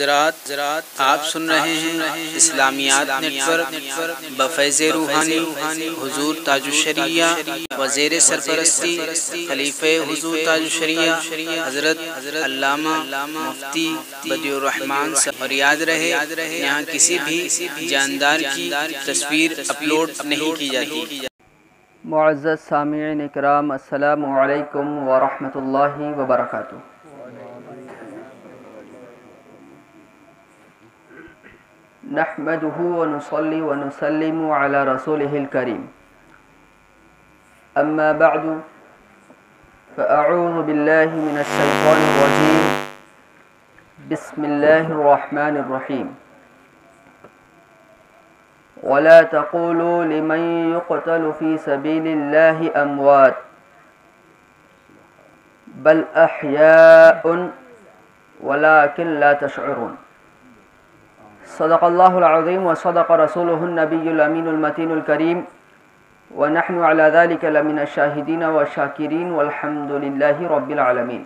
زراعت زراعت آپ سن رہے ہیں اسلامیات نیٹ ورک بفیض روحانی حضور تاج الشریعہ وزیر سرپرستی خلیفہ حضور تاج الشریعہ حضرت علامہ مفتی بدی الرحمان اور یاد رہے یہاں کسی بھی جاندار کی تصویر اپلوڈ نہیں کی جاتی۔ معزز سامعین اکرام السلام علیکم ورحمۃ اللہ وبرکاتہ۔ نحمده ونصلي ونسلم على رسوله الكريم. أما بعد فأعوذ بالله من الشيطان الرجيم. بسم الله الرحمن الرحيم. ولا تقولوا لمن يقتل في سبيل الله أموات بل أحياء ولكن لا تشعرون. صدق الله العظيم وصدق رسوله النبي الأمين المتين الكريم ونحن على ذلك لمن الشاهدين والشاكرين والحمد لله رب العالمين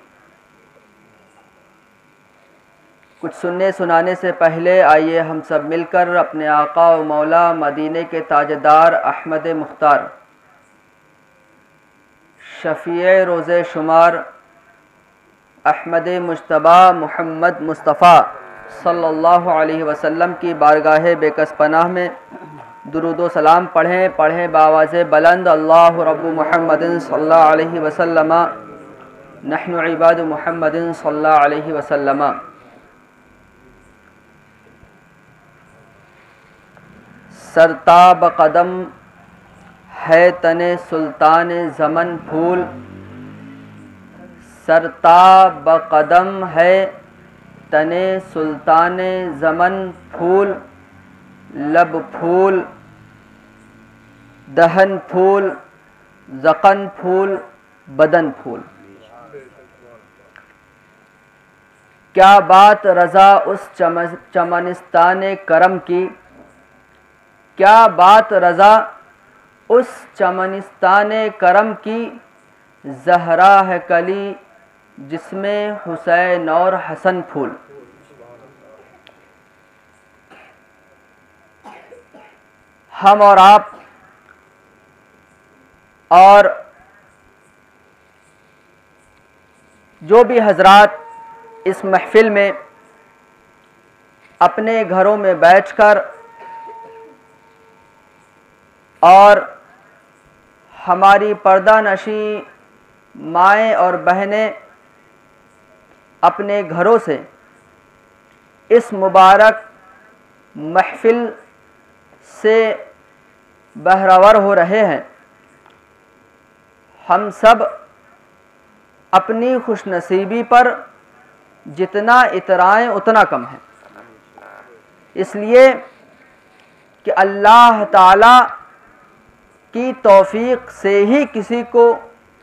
کچھ سننے سنانے سے پہلے آئیے ہم سب مل کر اپنے آقا و مولا مدینے کے تاجدار احمد مختار۔ شفیع روز شمار احمد مشتبہ محمد مصطفیٰ۔ صلی اللہ علیہ وسلم کی بارگاہ بےکس پناہ میں درود و سلام پڑھیں پڑھیں باواز بلند، اللہ رب محمد صلی اللہ علیہ وسلم، نحن عباد محمد صلی اللہ علیہ وسلم. سرتاب قدم ہے تن سلطان زمن پھول، سرتاب قدم ہے تن سلطان زمن پھول، لب پھول، دہن پھول زقن پھول، بدن پھول۔ کیا بات رضا اس چمنستان کرم کی؟ کیا بات رضا اس چمنستان کرم کی؟ زہرا ہے کلی جس میں حسین اور حسن پھول۔ ہم اور آپ اور جو بھی حضرات اس محفل میں اپنے گھروں میں بیٹھ کر اور ہماری پردہ نشی مائیں اور بہنیں اپنے گھروں سے اس مبارک محفل سے بہرور ہو رہے ہیں۔ ہم سب اپنی خوش نصیبی پر جتنا اترائیں اتنا کم ہے اس لیے کہ اللہ تعالی کی توفیق سے ہی کسی کو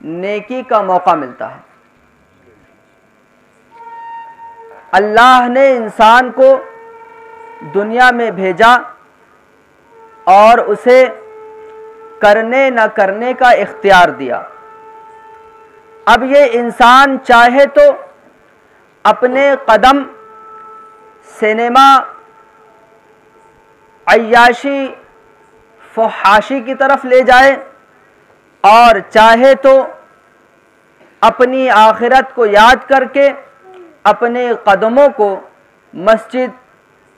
نیکی کا موقع ملتا ہے۔ اللہ نے انسان کو دنیا میں بھیجا اور اسے کرنے نہ کرنے کا اختیار دیا۔ اب یہ انسان چاہے تو اپنے قدم سینما عیاشی فحاشی کی طرف لے جائے اور چاہے تو اپنی آخرت کو یاد کر کے اپنے قدموں کو مسجد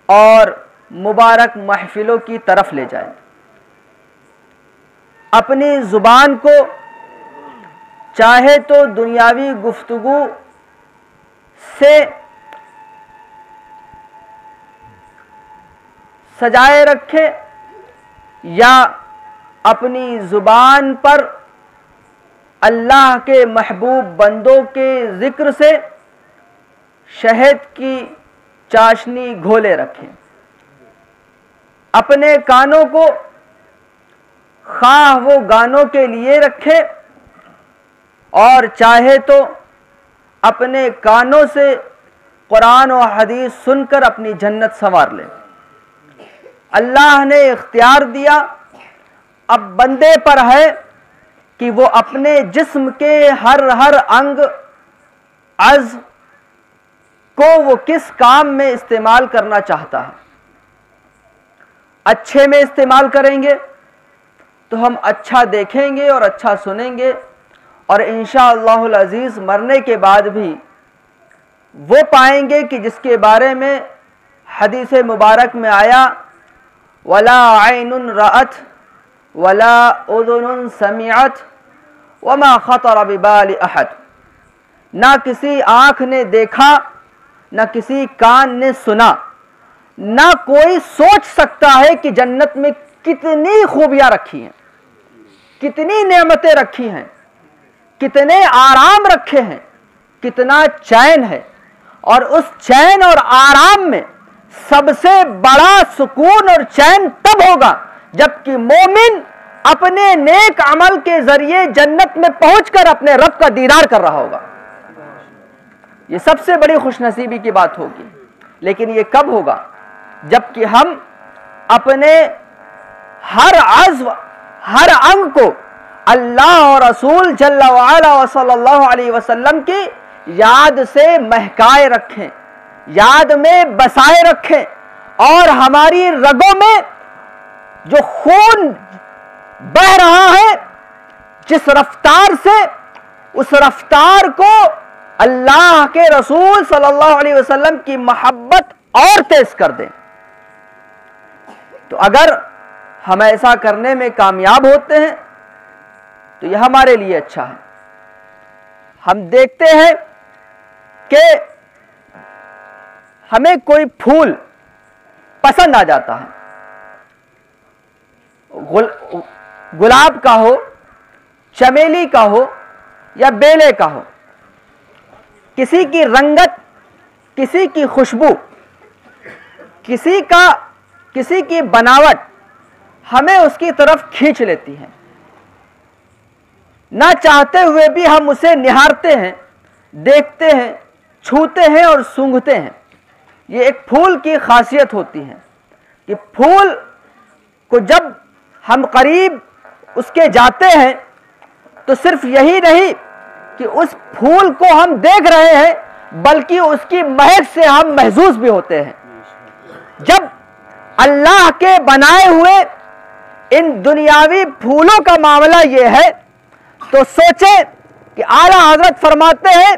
اور مبارک محفلوں کی طرف لے جائے اپنی زبان کو چاہے تو دنیاوی گفتگو سے سجائے رکھے یا اپنی زبان پر اللہ کے محبوب بندوں کے ذکر سے شہد کی چاشنی گھولے رکھیں۔ اپنے کانوں کو خواہ وہ گانوں کے لیے رکھے اور چاہے تو اپنے کانوں سے قرآن و حدیث سن کر اپنی جنت سنوار لے اللہ نے اختیار دیا، اب بندے پر ہے کہ وہ اپنے جسم کے ہر ہر انگ از کو وہ کس کام میں استعمال کرنا چاہتا ہے؟ اچھے میں استعمال کریں گے تو ہم اچھا دیکھیں گے اور اچھا سنیں گے اور انشاءاللہ العزیز مرنے کے بعد بھی وہ پائیں گے کہ جس کے بارے میں حدیث مبارک میں آیا، ولا عین رأت ولا اذن سمعت وما خطر ببال احد نہ کسی آنکھ نے دیکھا نہ کسی کان نے سنا، نہ کوئی سوچ سکتا ہے کہ جنت میں کتنی خوبیاں رکھی ہیں، کتنی نعمتیں رکھی ہیں، کتنے آرام رکھے ہیں، کتنا چین ہے۔ اور اس چین اور آرام میں سب سے بڑا سکون اور چین تب ہوگا جبکہ مومن اپنے نیک عمل کے ذریعے جنت میں پہنچ کر اپنے رب کا دیدار کر رہا ہوگا۔ یہ سب سے بڑی خوش نصیبی کی بات ہوگی۔ لیکن یہ کب ہوگا؟ جبکہ ہم اپنے ہر عزو، ہر انگ کو اللہ اور رسول جل وعلا و صلی اللہ علیہ وسلم کی یاد سے مہکائے رکھیں، یاد میں بسائے رکھیں اور ہماری رگوں میں جو خون بہ رہا ہے، جس رفتار سے، اس رفتار کو اللہ کے رسول صلی اللہ علیہ وسلم کی محبت اور تیز کر دیں۔ تو اگر ہم ایسا کرنے میں کامیاب ہوتے ہیں، تو یہ ہمارے لیے اچھا ہے۔ ہم دیکھتے ہیں کہ ہمیں کوئی پھول پسند آ جاتا ہے۔ گلاب کا ہو، چمیلی کا ہو یا بیلے کا ہو۔ کسی کی رنگت، کسی کی خوشبو، کسی کا، کسی کی بناوٹ ہمیں اس کی طرف کھینچ لیتی ہے نہ چاہتے ہوئے بھی ہم اسے نہارتے ہیں، دیکھتے ہیں، چھوتے ہیں اور سونگھتے ہیں۔ یہ ایک پھول کی خاصیت ہوتی ہے کہ پھول کو جب ہم قریب اس کے جاتے ہیں تو صرف یہی نہیں کہ اس پھول کو ہم دیکھ رہے ہیں، بلکہ اس کی مہک سے ہم محظوظ بھی ہوتے ہیں۔ جب اللہ کے بنائے ہوئے ان دنیاوی پھولوں کا معاملہ یہ ہے، تو سوچیں کہ اعلی حضرت فرماتے ہیں،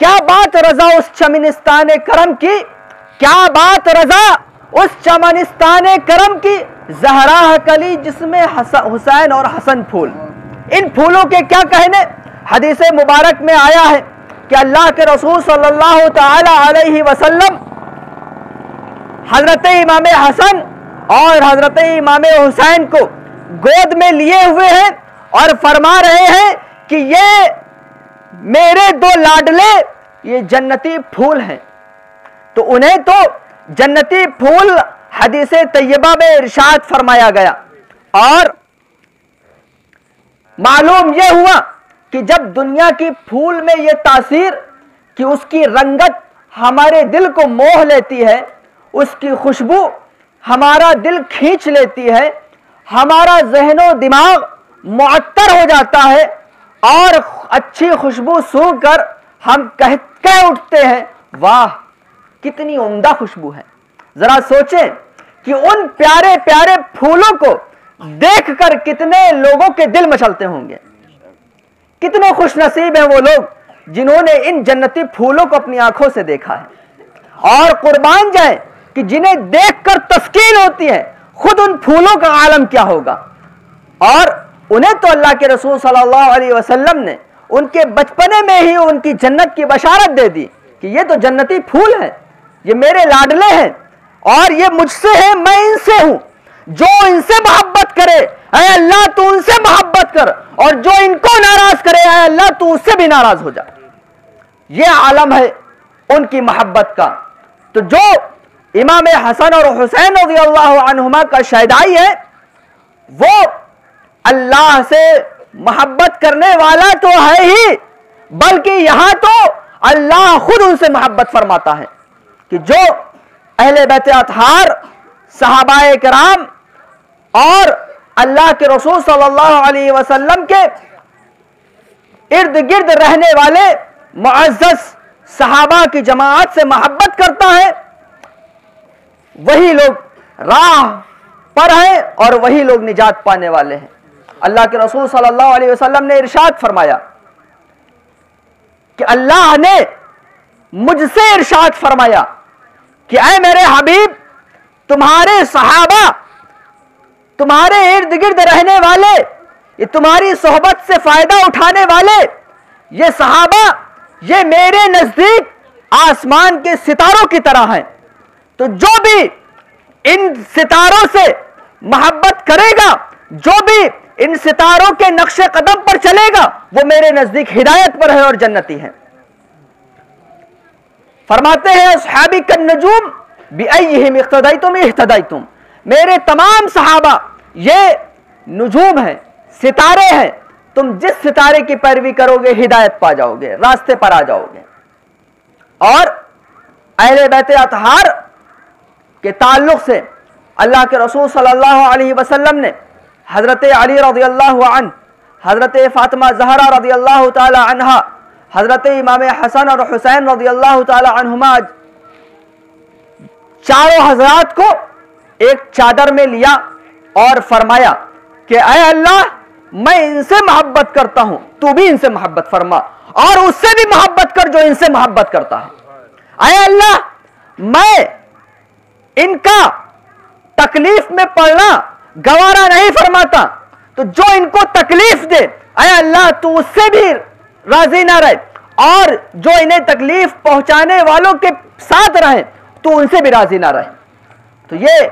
کیا بات رضا اس چمنستان کرم کی؟ کیا بات رضا اس چمنستان کرم کی؟ زہرا کلی جس میں حسین اور حسن پھول۔ ان پھولوں کے کیا کہنے؟ حدیث مبارک میں آیا ہے کہ اللہ کے رسول صلی اللہ تعالی علیہ وسلم حضرت امام حسن اور حضرت امام حسین کو گود میں لیے ہوئے ہیں اور فرما رہے ہیں کہ یہ میرے دو لاڈلے، یہ جنتی پھول ہیں۔ تو انہیں تو جنتی پھول حدیث طیبہ میں ارشاد فرمایا گیا۔ اور معلوم یہ ہوا کہ جب دنیا کی پھول میں یہ تاثیر کہ اس کی رنگت ہمارے دل کو موہ لیتی ہے، اس کی خوشبو ہمارا دل کھینچ لیتی ہے، ہمارا ذہن و دماغ معطر ہو جاتا ہے اور اچھی خوشبو سو کر ہم کہہ اٹھتے ہیں، واہ، کتنی عمدہ خوشبو ہے۔ ذرا سوچیں کہ ان پیارے پیارے پھولوں کو دیکھ کر کتنے لوگوں کے دل مچلتے ہوں گے۔ کتنے خوش نصیب ہیں وہ لوگ جنہوں نے ان جنتی پھولوں کو اپنی آنکھوں سے دیکھا ہے۔ اور قربان جائیں کہ جنہیں دیکھ کر تسکین ہوتی ہے، خود ان پھولوں کا عالم کیا ہوگا۔ اور انہیں تو اللہ کے رسول صلی اللہ علیہ وسلم نے ان کے بچپنے میں ہی ان کی جنت کی بشارت دے دی کہ یہ تو جنتی پھول ہے یہ میرے لاڈلے ہیں اور یہ مجھ سے ہے میں ان سے ہوں۔ جو ان سے محبت کرے، اے اللہ تو ان سے محبت کر، اور جو ان کو ناراض کرے، اے اللہ تو اس سے بھی ناراض ہو جا۔ یہ عالم ہے ان کی محبت کا۔ تو جو امام حسن اور حسین رضی اللہ عنہما کا شہدائی ہے، وہ اللہ سے محبت کرنے والا تو ہے ہی، بلکہ یہاں تو اللہ خود ان سے محبت فرماتا ہے۔ کہ جو اہل بیت اطہار، صحابہ کرام اور اللہ کے رسول صلی اللہ علیہ وسلم کے ارد گرد رہنے والے معزز صحابہ کی جماعت سے محبت کرتا ہے۔ وہی لوگ راہ پر ہیں اور وہی لوگ نجات پانے والے ہیں۔ اللہ کے رسول صلی اللہ علیہ وسلم نے ارشاد فرمایا کہ اللہ نے مجھ سے ارشاد فرمایا کہ اے میرے حبیب، تمہارے صحابہ تمہارے ارد گرد رہنے والے، یہ تمہاری صحبت سے فائدہ اٹھانے والے، یہ صحابہ، یہ میرے نزدیک آسمان کے ستاروں کی طرح ہیں۔ تو جو بھی ان ستاروں سے محبت کرے گا، جو بھی ان ستاروں کے نقش قدم پر چلے گا، وہ میرے نزدیک ہدایت پر ہے اور جنتی ہے فرماتے ہیں صحابی کا نجوم بھی اقتدائی تم احتدائی تم میرے تمام صحابہ، یہ نجوم ہیں، ستارے ہیں، تم جس ستارے کی پیروی کرو گے، ہدایت پا جاؤ گے، راستے پر آ جاؤ گے۔ اور اہل بیت اطہار کے تعلق سے اللہ کے رسول صلی اللہ علیہ وسلم نے حضرت علی رضی اللہ عنہ، حضرت فاطمہ زہرہ رضی اللہ تعالی عنہ حضرت امام حسن اور حسین رضی اللہ تعالی عنہما، چاروں حضرات کو ایک چادر میں لیا اور فرمایا کہ اے اللہ، میں ان سے محبت کرتا ہوں، تو بھی ان سے محبت فرما اور اس سے بھی محبت کر جو ان سے محبت کرتا ہے۔ اے اللہ، میں ان کا تکلیف میں پڑھنا گوارا نہیں فرماتا، تو جو ان کو تکلیف دے، اے اللہ، تو اس سے بھی راضی نہ رہے اور جو انہیں تکلیف پہنچانے والوں کے ساتھ رہے، تو ان سے بھی راضی نہ رہے۔ تو یہ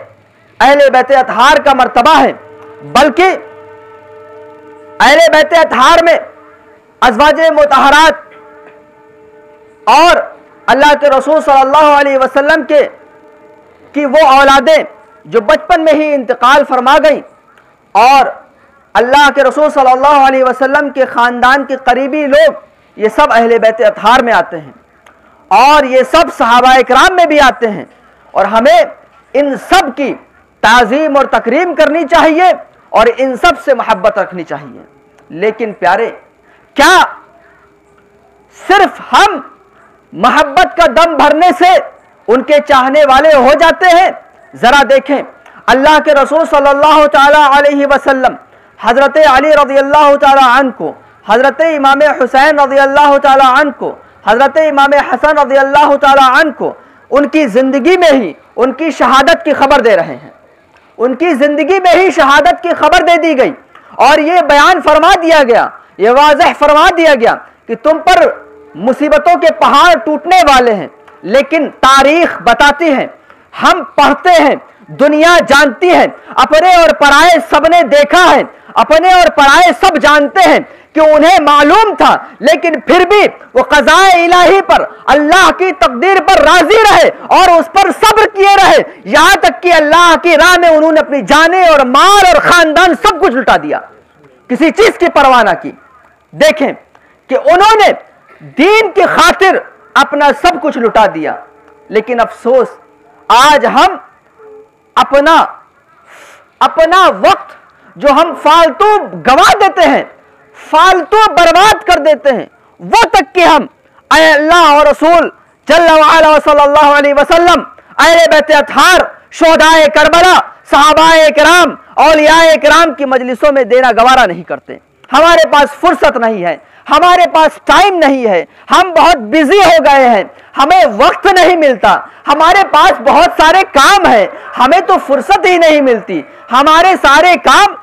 اہل بیت اتحار کا مرتبہ ہے، بلکہ اہل بیت اتحار میں ازواج متحرات اور اللہ کے رسول صلی اللہ علیہ وسلم کے کی وہ اولادیں جو بچپن میں ہی انتقال فرما گئیں اور اللہ کے رسول صلی اللہ علیہ وسلم کے خاندان کے قریبی لوگ یہ سب اہل بیت اطہار میں آتے ہیں اور یہ سب صحابہ اکرام میں بھی آتے ہیں اور ہمیں ان سب کی تعظیم اور تکریم کرنی چاہیے اور ان سب سے محبت رکھنی چاہیے۔ لیکن پیارے، کیا صرف ہم محبت کا دم بھرنے سے ان کے چاہنے والے ہو جاتے ہیں؟ ذرا دیکھیں۔ اللہ کے رسول صلی اللہ تعالی علیہ وسلم حضرت علی رضی اللہ تعالی عنہ کو حضرت امام حسین رضی اللہ تعالی عنہ کو حضرت امام حسن رضی اللہ تعالی عنہ کو ان کی زندگی میں ہی ان کی شہادت کی خبر دے رہے ہیں۔ ان کی زندگی میں ہی شہادت کی خبر دے دی گئی اور یہ بیان فرما دیا گیا، یہ واضح فرما دیا گیا کہ تم پر مصیبتوں کے پہاڑ ٹوٹنے والے ہیں، لیکن تاریخ بتاتی ہے، ہم پڑھتے ہیں دنیا جانتی ہے اپنے اور پرائے سب نے دیکھا ہے۔ اپنے اور پرائے سب جانتے ہیں کہ انہیں معلوم تھا، لیکن پھر بھی وہ قضاء الہی پر، اللہ کی تقدیر پر راضی رہے اور اس پر صبر کیے رہے۔ یہاں تک کہ اللہ کی راہ میں انہوں نے اپنی جانے اور مال اور خاندان سب کچھ لٹا دیا۔ کسی چیز کی پرواہ نہ کی۔ دیکھیں کہ انہوں نے دین کی خاطر اپنا سب کچھ لٹا دیا۔ لیکن افسوس، آج ہم اپنا اپنا وقت جو ہم فالتو گوا دیتے ہیں، فالتو برباد کر دیتے ہیں، وہ تک کہ ہم اے اللہ و رسول جل وعلا صلی اللہ علیہ وسلم اہل بیت اتحار شہدائے کربلا صحابہ کرام، اولیاء کرام کی مجلسوں میں دینا گوارا نہیں کرتے۔ ہمارے پاس فرصت نہیں ہے۔ ہمارے پاس ٹائم نہیں ہے۔ ہم بہت بزی ہو گئے ہیں۔ ہمیں وقت نہیں ملتا۔ ہمارے پاس بہت سارے کام ہیں۔ ہمیں تو فرصت ہی نہیں ملتی۔ ہمارے سارے کام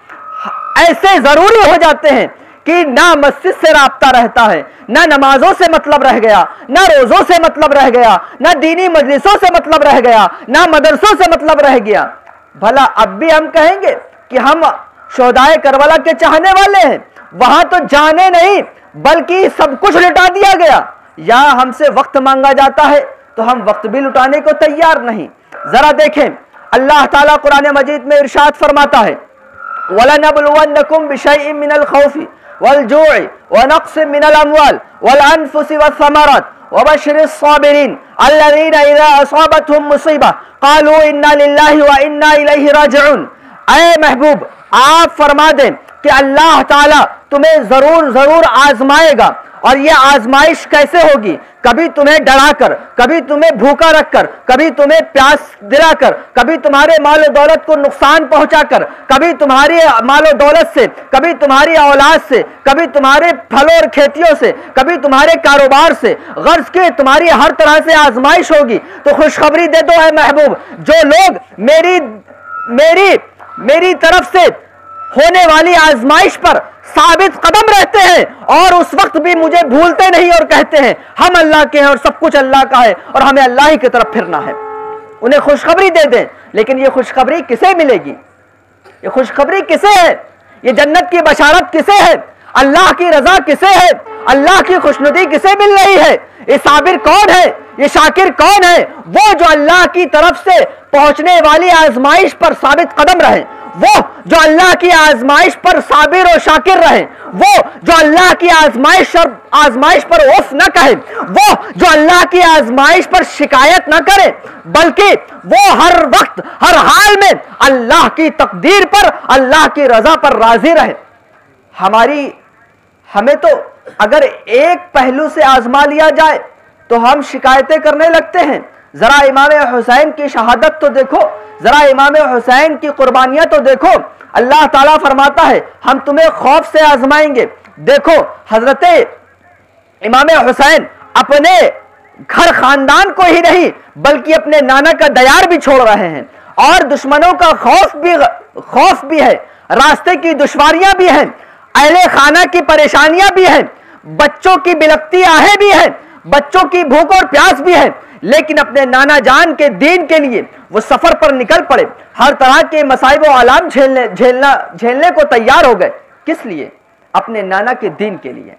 ایسے ضروری ہو جاتے ہیں کہ نہ مسجد سے رابطہ رہتا ہے، نہ نمازوں سے مطلب رہ گیا، نہ روزوں سے مطلب رہ گیا، نہ دینی مجلسوں سے مطلب رہ گیا، نہ مدرسوں سے مطلب رہ گیا۔ بھلا اب بھی ہم کہیں گے کہ ہم شہدائے کربلا کے چاہنے والے ہیں۔ وہاں تو جانے نہیں، بلکہ سب کچھ لٹا دیا گیا۔ یا ہم سے وقت مانگا جاتا ہے، تو ہم وقت بھی لٹانے کو تیار نہیں۔ ذرا دیکھیں، اللہ تعالیٰ قرآن مجید میں ارشاد فرماتا ہے، وَلَنَبْلُوَنَّكُمْ بِشَيْءٍ مِّنَ الْخَوْفِ وَالْجُوعِ وَنَقْصٍ مِّنَ الْأَمْوَالِ وَالْأَنفُسِ وَالثَّمَرَاتِ وَبَشِّرِ الصَّابِرِينَ الَّذِينَ إِذَا أَصَابَتْهُمْ مُصِيبَةٌ قَالُوا إِنَّا لِلَّهِ وَإِنَّا إِلَيْهِ رَاجِعُونَ۔ اے محبوب، آپ فرما دیں کہ اللہ تعالیٰ تمہیں ضرور ضرور آزمائے گا اور یہ آزمائش کیسے ہوگی؟ کبھی تمہیں ڈرا کر، کبھی تمہیں بھوکا رکھ کر، کبھی تمہیں پیاس دلا کر، کبھی تمہارے مال و دولت کو نقصان پہنچا کر، کبھی تمہاری مال و دولت سے، کبھی تمہاری اولاد سے، کبھی تمہارے پھلوں اور کھیتیوں سے، کبھی تمہارے کاروبار سے۔ غرض کے تمہاری ہر طرح سے آزمائش ہوگی۔ تو خوشخبری دے دو اے محبوب۔ جو لوگ میری میری میری طرف سے ہونے والی آزمائش پر ثابت قدم رہتے ہیں اور اس وقت بھی مجھے بھولتے نہیں اور کہتے ہیں، ہم اللہ کے ہیں اور سب کچھ اللہ کا ہے اور ہمیں اللہ ہی کی طرف پھرنا ہے۔ انہیں خوشخبری دے دیں، لیکن یہ خوشخبری کسے ملے گی؟ یہ خوشخبری کسے ہے؟ یہ جنت کی بشارت کسے ہے؟ اللہ کی رضا کسے ہے؟ اللہ کی خوشنودی کسے مل رہی ہے؟ یہ صابر کون ہے؟ یہ شاکر کون ہے؟ وہ جو اللہ کی طرف سے پہنچنے والی آزمائش پر ثابت قدم رہے۔ وہ جو اللہ کی آزمائش پر صابر و شاکر رہے وہ جو اللہ کی آزمائش اور آزمائش پر اوف نہ کہے وہ جو اللہ کی آزمائش پر شکایت نہ کرے بلکہ وہ ہر وقت، ہر حال میں اللہ کی تقدیر پر، اللہ کی رضا پر راضی رہے ہماری ہمیں تو اگر ایک پہلو سے آزما لیا جائے، تو ہم شکایتیں کرنے لگتے ہیں۔ ذرا امام حسین کی شہادت تو دیکھو، ذرا امام حسین کی قربانیاں تو دیکھو۔ اللہ تعالیٰ فرماتا ہے، ہم تمہیں خوف سے آزمائیں گے۔ دیکھو، حضرت امام حسین اپنے گھر خاندان کو ہی نہیں، بلکہ اپنے نانا کا دیار بھی چھوڑ رہے ہیں۔ اور دشمنوں کا خوف بھی خوف بھی ہے۔ راستے کی دشواریاں بھی ہیں۔ اہل خانہ کی پریشانیاں بھی ہیں۔ بچوں کی بلکتی آہیں بھی ہیں۔ بچوں کی بھوک اور پیاس بھی ہے لیکن اپنے نانا جان کے دین کے لیے وہ سفر پر نکل پڑے۔ ہر طرح کے مسائب و عالم جھیلنے، جھیلنا، جھیلنے کو تیار ہو گئے۔ کس لیے؟ اپنے نانا کے دین کے لیے۔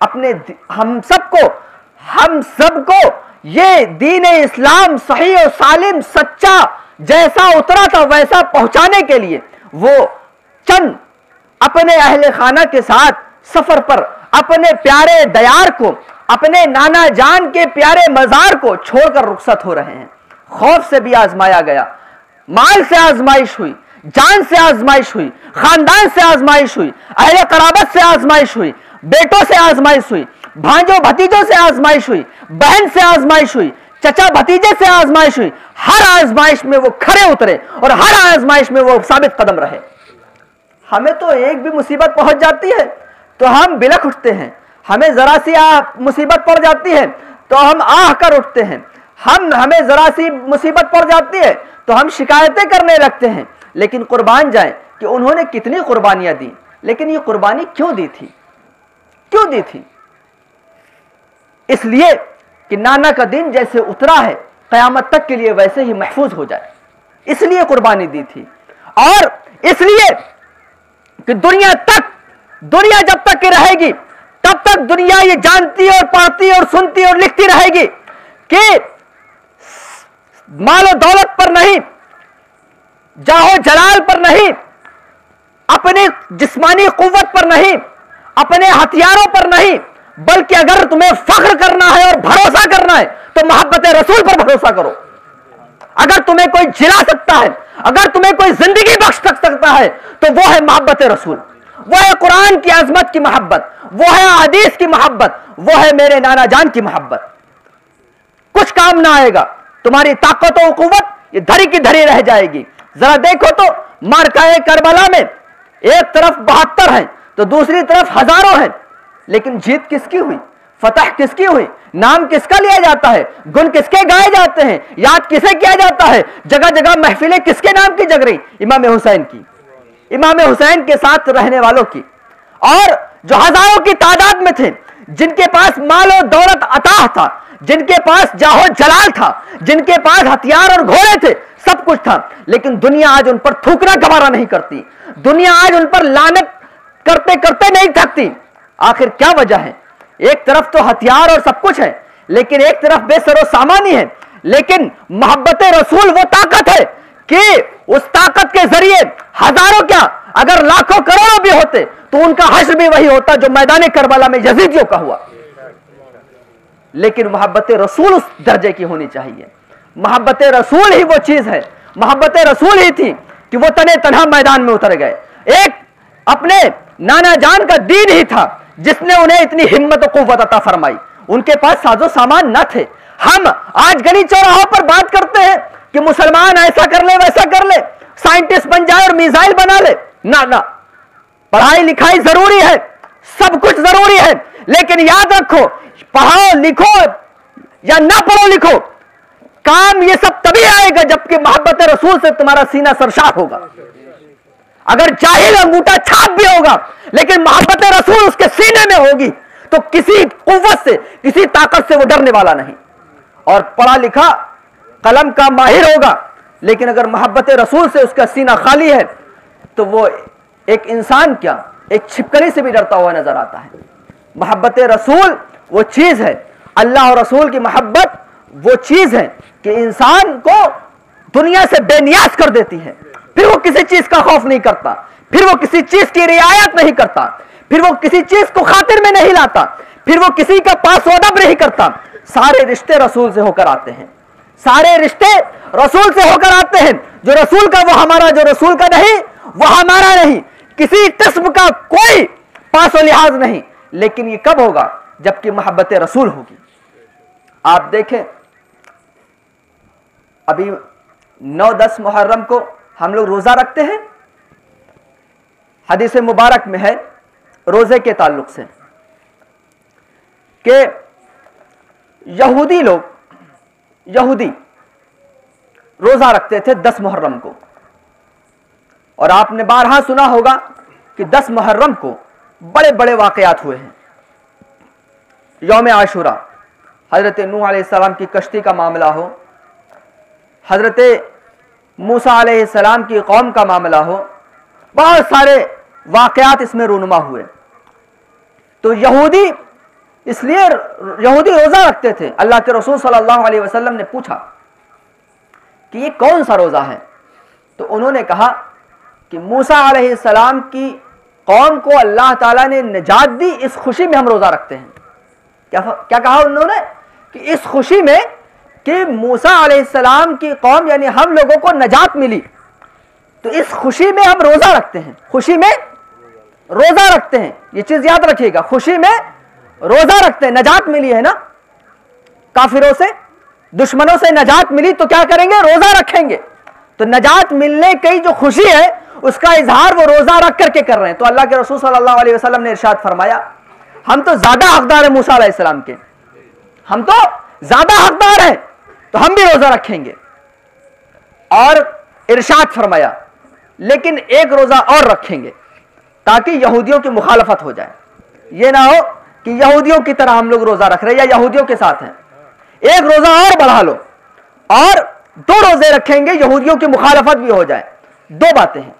اپنے ہم سب کو، ہم سب کو یہ دین اسلام صحیح و سالم، سچا جیسا اترا تھا ویسا پہنچانے کے لیے وہ چند اپنے اہل خانہ کے ساتھ سفر پر، اپنے پیارے دیار کو اپنے نانا جان کے پیارے مزار کو چھوڑ کر رخصت ہو رہے ہیں۔ خوف سے بھی آزمایا گیا۔ مال سے آزمائش ہوئی، جان سے آزمائش ہوئی، خاندان سے آزمائش ہوئی، اہل قرابت سے آزمائش ہوئی، بیٹوں سے آزمائش ہوئی، بھانجوں بھتیجوں سے آزمائش ہوئی، بہن سے آزمائش ہوئی، چچا بھتیجے سے آزمائش ہوئی۔ ہر آزمائش میں وہ کھڑے اترے اور ہر آزمائش میں وہ ثابت قدم رہے۔ ہمیں تو ایک بھی مصیبت پہنچ جاتی ہے تو ہم بلک اٹھتے ہیں۔ ہمیں ذرا سی مصیبت پڑ جاتی ہے تو ہم آہ کر اٹھتے ہیں۔ ہم ہمیں ذرا سی مصیبت پڑ جاتی ہے تو ہم شکایتیں کرنے لگتے ہیں۔ لیکن قربان جائیں کہ انہوں نے کتنی قربانیاں دی لیکن یہ قربانی کیوں دی تھی؟ کیوں دی تھی؟ اس لیے کہ نانا کا دن جیسے اترا ہے، قیامت تک کے لیے ویسے ہی محفوظ ہو جائے۔ اس لیے قربانی دی تھی۔ اور اس لیے کہ دنیا تک، دنیا جب تک کہ رہے گی تب تک دنیا یہ جانتی اور پڑھتی اور سنتی اور لکھتی رہے گی کہ مال و دولت پر نہیں، جاہو جلال پر نہیں، اپنی جسمانی قوت پر نہیں، اپنے ہتھیاروں پر نہیں، بلکہ اگر تمہیں فخر کرنا ہے اور بھروسہ کرنا ہے، تو محبت رسول پر بھروسہ کرو۔ اگر تمہیں کوئی جلا سکتا ہے، اگر تمہیں کوئی زندگی بخش سکتا ہے، تو وہ ہے محبت رسول۔ وہ ہے قرآن کی عظمت کی محبت، وہ ہے حدیث کی محبت، وہ ہے میرے نانا جان کی محبت۔ کچھ کام نہ آئے گا، تمہاری طاقت و قوت یہ دھری کی دھری رہ جائے گی۔ ذرا دیکھو تو مارکائے کربلا میں ایک طرف بہتر ہیں تو دوسری طرف ہزاروں ہیں۔ لیکن جیت کس کی ہوئی؟ فتح کس کی ہوئی؟ نام کس کا لیا جاتا ہے؟ گن کس کے گائے جاتے ہیں؟ یاد کسے کیا جاتا ہے؟ جگہ جگہ محفلیں کس کے نام کی جگ رہی؟ امام حسین کی۔ امام حسین کے ساتھ رہنے والوں کی۔ اور جو ہزاروں کی تعداد میں تھے، جن کے پاس مال و دولت عطا تھا، جن کے پاس جاہو جلال تھا، جن کے پاس ہتھیار اور گھوڑے تھے، سب کچھ تھا۔ لیکن دنیا آج ان پر تھوکنا گوارا نہیں کرتی۔ دنیا آج ان پر لانت کرتے کرتے نہیں تھکتی۔ آخر کیا وجہ ہے؟ ایک طرف تو ہتھیار اور سب کچھ ہے، لیکن ایک طرف بے سر و سامانی ہے۔ لیکن محبت رسول وہ طاقت ہے کہ اس طاقت کے ذریعے ہزاروں کیا اگر لاکھوں کروڑوں بھی ہوتے تو ان کا حشر بھی وہی ہوتا جو میدان کربلا میں یزیدیوں کا ہوا۔ لیکن محبت رسول اس درجے کی ہونی چاہیے۔ محبت رسول ہی وہ چیز ہے۔ محبت رسول ہی تھی کہ وہ تنے تنہا میدان میں اتر گئے۔ ایک اپنے نانا جان کا دین ہی تھا جس نے انہیں اتنی ہمت و قوت عطا فرمائی۔ ان کے پاس ساز و سامان نہ تھے۔ ہم آج گلی چوراہوں پر بات کرتے ہیں۔ کہ مسلمان ایسا کر لے، ویسا کر لے۔ سائنٹسٹ بن جائے اور میزائل بنا لے۔ نہ نہ۔ پڑھائی لکھائی ضروری ہے، سب کچھ ضروری ہے، لیکن یاد رکھو پڑھو لکھو یا نہ پڑھو لکھو، کام یہ سب تبھی آئے گا جبکہ محبت رسول سے تمہارا سینہ سرشار ہوگا۔ اگر جاہل انگوٹا چھاپ بھی ہوگا، لیکن محبت رسول اس کے سینے میں ہوگی، تو کسی قوت سے، کسی طاقت سے وہ ڈرنے والا نہیں۔ اور پڑھا لکھا قلم کا ماہر ہوگا، لیکن اگر محبت رسول سے اس کا سینہ خالی ہے، تو وہ ایک انسان کیا، ایک چھپکلی سے بھی ڈرتا ہوا نظر آتا ہے۔ محبت رسول وہ چیز ہے، اللہ اور رسول کی محبت وہ چیز ہے کہ انسان کو دنیا سے بے نیاز کر دیتی ہے۔ پھر وہ کسی چیز کا خوف نہیں کرتا، پھر وہ کسی چیز کی رعایت نہیں کرتا، پھر وہ کسی چیز کو خاطر میں نہیں لاتا، پھر وہ کسی کا پاس ودب نہیں کرتا۔ سارے رشتے رسول سے ہو کر آتے ہیں۔ سارے رشتے رسول سے ہو کر آتے ہیں۔ جو رسول کا وہ ہمارا، جو رسول کا نہیں، وہ ہمارا نہیں۔ کسی قسم کا کوئی پاس و لحاظ نہیں۔ لیکن یہ کب ہوگا؟ جبکہ محبت رسول ہوگی۔ آپ دیکھیں، ابھی نو دس محرم کو ہم لوگ روزہ رکھتے ہیں۔ حدیث مبارک میں ہے، روزے کے تعلق سے۔ کہ یہودی لوگ یہودی روزہ رکھتے تھے دس محرم کو۔ اور آپ نے بارہا سنا ہوگا کہ دس محرم کو بڑے بڑے واقعات ہوئے ہیں۔ یوم عاشورہ، حضرت نوح علیہ السلام کی کشتی کا معاملہ ہو، حضرت موسا علیہ السلام کی قوم کا معاملہ ہو، بہت سارے واقعات اس میں رونما ہوئے۔ تو یہودی اس لیے یہودی روزہ رکھتے تھے۔ اللہ کے رسول صلی اللہ علیہ وسلم نے پوچھا کہ یہ کون سا روزہ ہے؟ تو انہوں نے کہا کہ موسا علیہ السلام کی قوم کو اللہ تعالیٰ نے نجات دی، اس خوشی میں ہم روزہ رکھتے ہیں۔ کیا کہا انہوں نے؟ کہ اس خوشی میں کہ موسا علیہ السلام کی قوم یعنی ہم لوگوں کو نجات ملی۔ تو اس خوشی میں ہم روزہ رکھتے ہیں۔ خوشی میں روزہ رکھتے ہیں۔ یہ چیز یاد رکھیے گا۔ خوشی میں روزہ رکھتے ہیں، نجات ملی ہے نا؟ کافروں سے، دشمنوں سے نجات ملی تو کیا کریں گے؟ روزہ رکھیں گے۔ تو نجات ملنے کی جو خوشی ہے، اس کا اظہار وہ روزہ رکھ کر کے کر رہے ہیں۔ تو اللہ کے رسول صلی اللہ علیہ وسلم نے ارشاد فرمایا، ہم تو زیادہ حقدار ہیں موسیٰ علیہ السلام کے۔ ہم تو زیادہ حقدار ہیں، تو ہم بھی روزہ رکھیں گے۔ اور ارشاد فرمایا، لیکن ایک روزہ اور رکھیں گے تاکہ یہودیوں کی مخالفت ہو جائے۔ یہ نہ ہو کہ یہودیوں کی طرح ہم لوگ روزہ رکھ رہے ہیں یا یہودیوں کے ساتھ ہیں۔ ایک روزہ اور بڑھا لو اور دو روزے رکھیں گے یہودیوں کی مخالفت بھی ہو جائے۔ دو باتیں ہیں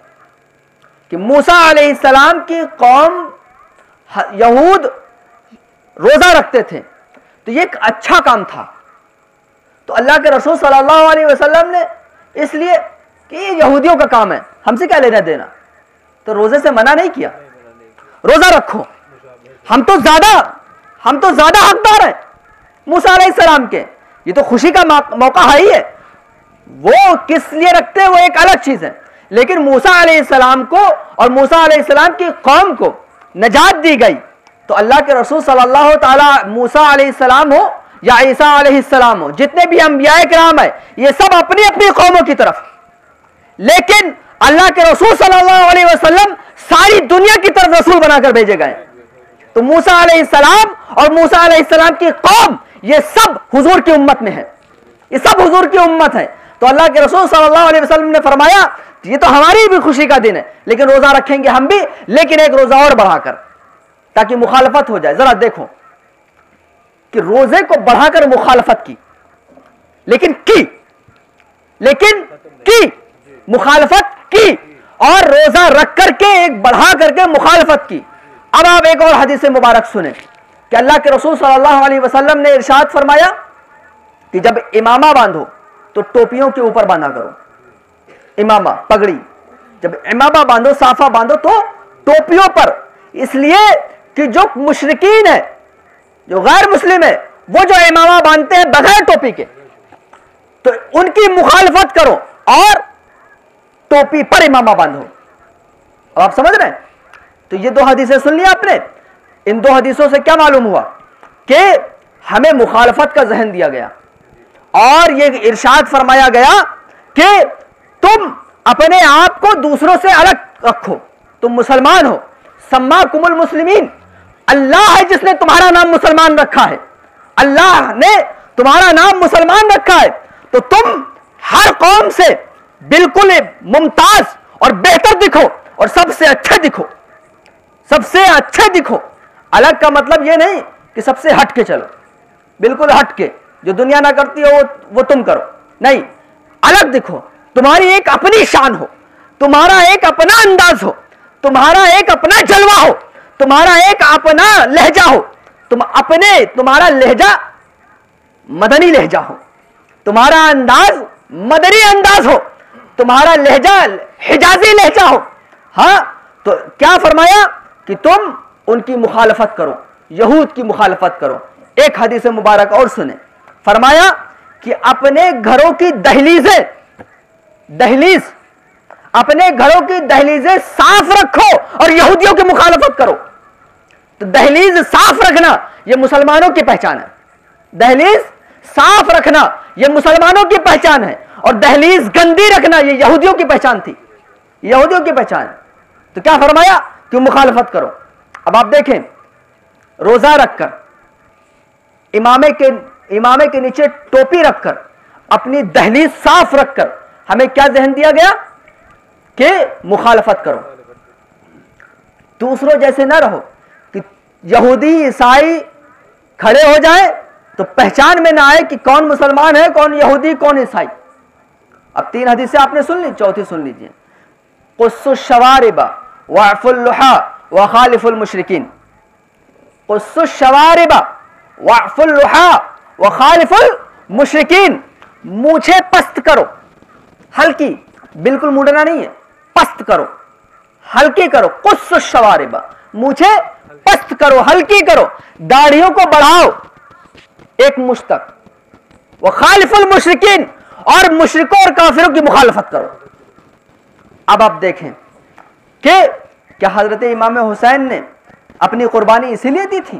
کہ موسا علیہ السلام کی قوم یہود روزہ رکھتے تھے۔ تو یہ ایک اچھا کام تھا۔ تو اللہ کے رسول صلی اللہ علیہ وسلم نے اس لیے کہ یہ یہودیوں کا کام ہے، ہم سے کیا لینا دینا؟ تو روزے سے منع نہیں کیا۔ روزہ رکھو۔ ہم تو زیادہ ہم تو زیادہ حقدار ہیں موسیٰ علیہ السلام کے۔ یہ تو خوشی کا موقع ہے ہی ہے۔ وہ کس لیے رکھتے ہیں؟ وہ ایک الگ چیز ہے۔ لیکن موسیٰ علیہ السلام کو اور موسیٰ علیہ السلام کی قوم کو نجات دی گئی۔ تو اللہ کے رسول صلی اللہ تعالی موسیٰ علیہ السلام ہو یا عیسیٰ علیہ السلام ہو، جتنے بھی انبیاء کرام ہیں، یہ سب اپنی اپنی قوموں کی طرف۔ لیکن اللہ کے رسول صلی اللہ علیہ وسلم ساری دنیا کی طرف رسول بنا کر بھیجے گئے۔ تو موسیٰ علیہ السلام اور موسیٰ علیہ السلام کی قوم یہ سب حضور کی امت میں ہے۔ یہ سب حضور کی امت ہے۔ تو اللہ کے رسول صلی اللہ علیہ وسلم نے فرمایا یہ تو ہماری بھی خوشی کا دن ہے، لیکن روزہ رکھیں گے ہم بھی، لیکن ایک روزہ اور بڑھا کر، تاکہ مخالفت ہو جائے۔ ذرا دیکھو کہ روزے کو بڑھا کر مخالفت کی۔ لیکن کی؟ لیکن کی؟ مخالفت کی۔ اور روزہ رکھ کر کے، ایک بڑھا کر کے مخالفت کی۔ اب آپ ایک اور حدیث مبارک سنیں کہ اللہ کے رسول صلی اللہ علیہ وسلم نے ارشاد فرمایا کہ جب امامہ باندھو تو ٹوپیوں کے اوپر باندھا کرو۔ امامہ، پگڑی۔ جب امامہ باندھو، صافہ باندھو تو ٹوپیوں پر۔ اس لیے کہ جو مشرقین ہے جو غیر مسلم ہے وہ جو امامہ باندھتے ہیں بغیر ٹوپی کے، تو ان کی مخالفت کرو اور ٹوپی پر امامہ باندھو۔ اب آپ سمجھ رہے ہیں؟ تو یہ دو حدیثیں سن لیا آپ نے؟ ان دو حدیثوں سے کیا معلوم ہوا؟ کہ ہمیں مخالفت کا ذہن دیا گیا اور یہ ارشاد فرمایا گیا کہ تم اپنے آپ کو دوسروں سے الگ رکھو، تم مسلمان ہو۔ سما کم المسلمین، اللہ ہے جس نے تمہارا نام مسلمان رکھا ہے۔ اللہ نے تمہارا نام مسلمان رکھا ہے۔ تو تم ہر قوم سے بالکل ممتاز اور بہتر دکھو اور سب سے اچھے دکھو۔ سب سے اچھے دکھو۔ الگ کا مطلب یہ نہیں کہ سب سے ہٹ کے چلو۔ بالکل ہٹ کے۔ جو دنیا نہ کرتی ہو وہ تم کرو۔ نہیں، الگ دکھو۔ تمہاری ایک اپنی شان ہو۔ تمہارا ایک اپنا انداز ہو۔ تمہارا ایک اپنا جلوہ ہو۔ تمہارا ایک اپنا لہجہ ہو۔ تم اپنے تمہارا لہجہ مدنی لہجہ ہو۔ تمہارا انداز مدنی انداز ہو۔ تمہارا لہجہ حجازی لہجہ ہو۔ ہاں تو کیا فرمایا؟ کہ تم ان کی مخالفت کرو، یہود کی مخالفت کرو۔ ایک حدیث مبارک اور سنیں۔ فرمایا کہ اپنے گھروں کی دہلیزیں، دہلیز، اپنے گھروں کی دہلیزیں صاف رکھو اور یہودیوں کی مخالفت کرو۔ تو دہلیز صاف رکھنا یہ مسلمانوں کی پہچان ہے۔ دہلیز صاف رکھنا یہ مسلمانوں کی پہچان ہے۔ اور دہلیز گندی رکھنا یہ یہودیوں کی پہچان تھی۔ یہودیوں کی پہچان۔ تو کیا فرمایا؟ کہ مخالفت کرو؟ اب آپ دیکھیں، روزہ رکھ کر، امامے کے امامے کے نیچے ٹوپی رکھ کر، اپنی دہلیز صاف رکھ کر، ہمیں کیا ذہن دیا گیا؟ کہ مخالفت کرو۔ دوسروں جیسے نہ رہو، کہ یہودی، عیسائی کھڑے ہو جائیں تو پہچان میں نہ آئے کہ کون مسلمان ہے، کون یہودی، کون عیسائی۔ اب تین حدیثیں آپ نے سن لی، چوتھی سن لیجیے قص الشوارب وعف اللحا وخالف المشرکین قص الشوارب وعف اللحا وخالف المشرکین مونچھے پست کرو. ہلکی، بالکل موڑنا نہیں ہے. پست کرو. ہلکی کرو. قص الشوارب. مونچھے پست کرو، ہلکی کرو. داڑھیوں کو بڑھاؤ. ایک مشتق. وہ خالف المشرقین اور مشرقوں اور کافروں کی مخالفت کرو. اب آپ دیکھیں. کہ کیا حضرت امام حسین نے اپنی قربانی اسی لیے دی تھی؟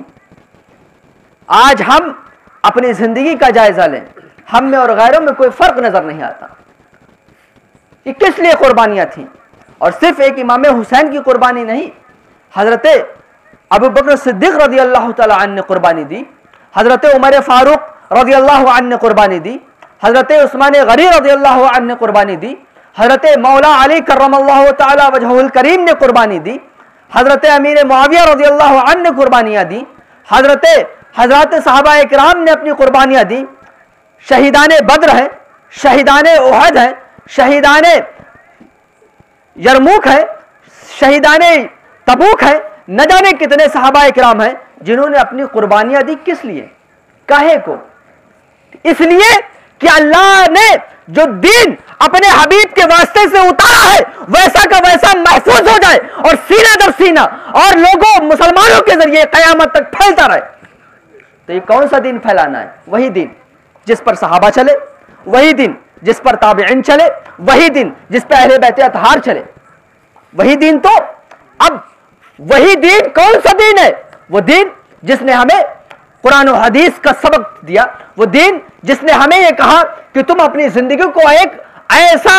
آج ہم اپنی زندگی کا جائزہ لیں، ہم میں اور غیروں میں کوئی فرق نظر نہیں آتا۔ یہ کس لیے قربانیاں تھیں؟ اور صرف ایک امام حسین کی قربانی نہیں، حضرت ابو بکر صدیق رضی اللہ تعالی عنہ نے قربانی دی، حضرت عمر فاروق رضی اللہ عنہ نے قربانی دی، حضرت عثمان غری رضی اللہ عنہ نے قربانی دی حضرت مولا علی کرم اللہ تعالی وجہ الکریم نے قربانی دی، حضرت امیر معاویہ رضی اللہ عنہ نے قربانیاں دی، حضرت حضرت صحابہ اکرام نے اپنی قربانیاں دی۔ شہیدان بدر ہیں، شہیدان احد ہیں، شہیدان یرموک ہے شہیدان تبوک ہے نہ جانے کتنے صحابہ اکرام ہیں جنہوں نے اپنی قربانیاں دی کس لیے؟ کہے کو؟ اس لیے کہ اللہ نے جو دین اپنے حبیب کے واسطے سے اتارا ہے، ویسا کا ویسا محفوظ ہو جائے اور سینہ در سینہ اور لوگوں، مسلمانوں کے ذریعے قیامت تک پھیلتا رہے۔ تو یہ کون سا دین پھیلانا ہے؟ وہی دین جس پر صحابہ چلے، وہی دن جس پر تابعین چلے، وہی دن جس پہ اہل بیت اطہار چلے۔ وہی دین تو اب، وہی دین کون سا دین ہے؟ وہ دین جس نے ہمیں قرآن و حدیث کا سبق دیا۔ وہ دین جس نے ہمیں یہ کہا کہ تم اپنی زندگی کو ایک ایسا،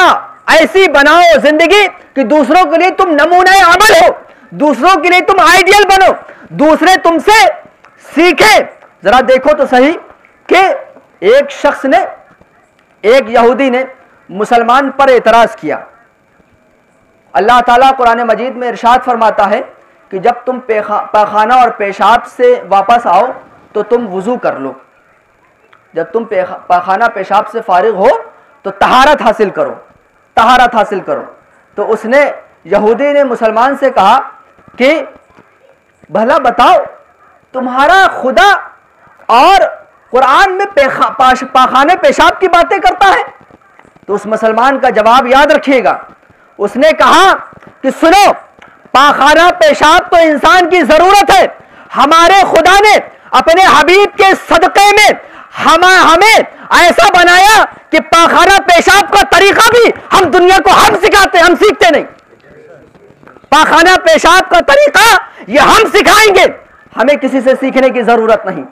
ایسی بناؤ زندگی کہ دوسروں کے لیے تم نمونہ عمل ہو، دوسروں کے لیے تم آئیڈیل بنو، دوسرے تم سے سیکھے۔ ذرا دیکھو تو صحیح کہ ایک شخص نے، ایک یہودی نے مسلمان پر اعتراض کیا۔ اللہ تعالیٰ قرآن مجید میں ارشاد فرماتا ہے کہ جب تم پاخانہ اور پیشاب سے واپس آؤ تو تم وضو کر لو۔ جب تم پاخانہ پیشاب سے فارغ ہو تو تہارت حاصل کرو۔ تہارت حاصل کرو۔ تو اس نے یہودی نے مسلمان سے کہا کہ، بھلا بتاؤ، تمہارا خدا اور قرآن میں پاخانے پیشاب کی باتیں کرتا ہے۔ تو اس مسلمان کا جواب یاد رکھیے گا۔ اس نے کہا کہ، سنو، پاخانہ پیشاب تو انسان کی ضرورت ہے۔ ہمارے خدا نے اپنے حبیب کے صدقے میں ہمیں ایسا بنایا کہ پاخانہ پیشاب کا طریقہ بھی ہم دنیا کو ہم سکھاتے، ہم سیکھتے نہیں۔ پاخانہ پیشاب کا طریقہ یہ ہم سکھائیں گے۔ ہمیں کسی سے سیکھنے کی ضرورت نہیں۔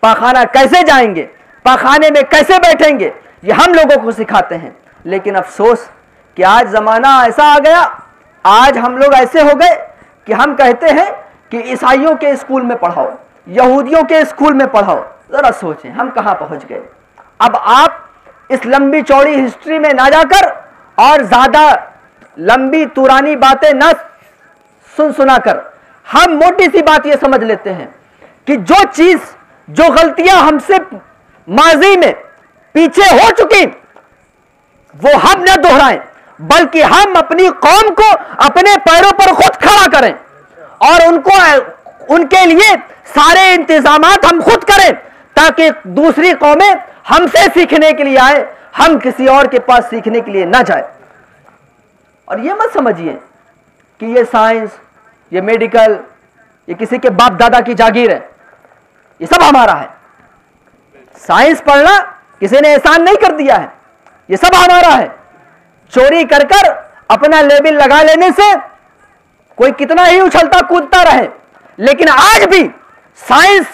پاخانہ کیسے جائیں گے؟ پاخانے میں کیسے بیٹھیں گے؟ یہ ہم لوگوں کو سکھاتے ہیں۔ لیکن افسوس کہ آج زمانہ ایسا آ گیا۔ آج ہم لوگ ایسے ہو گئے کہ ہم کہتے ہیں کہ عیسائیوں کے اسکول میں پڑھاؤ۔ یہودیوں کے اسکول میں پڑھاؤ۔ ذرا سوچیں، ہم کہاں پہنچ گئے؟ اب آپ اس لمبی چوڑی ہسٹری میں نہ جا کر اور زیادہ لمبی تورانی باتیں نہ سن سنا کر ہم موٹی سی بات یہ سمجھ لیتے ہیں کہ جو چیز، جو غلطیاں ہم سے ماضی میں پیچھے ہو چکی، وہ ہم نہ دہرائیں، بلکہ ہم اپنی قوم کو اپنے پیروں پر خود کھڑا کریں اور ان کو، ان کے لیے سارے انتظامات ہم خود کریں تاکہ دوسری قومیں ہم سے سیکھنے کے لیے آئے ہم کسی اور کے پاس سیکھنے کے لیے نہ جائے اور یہ مت سمجھیے کہ یہ سائنس، یہ میڈیکل، یہ کسی کے باپ دادا کی جاگیر ہے یہ سب ہمارا ہے۔ سائنس پڑھنا کسی نے احسان نہیں کر دیا ہے۔ یہ سب ہمارا ہے۔ چوری کر کر اپنا لیبل لگا لینے سے کوئی کتنا ہی اچھلتا کودتا رہے۔ لیکن آج بھی سائنس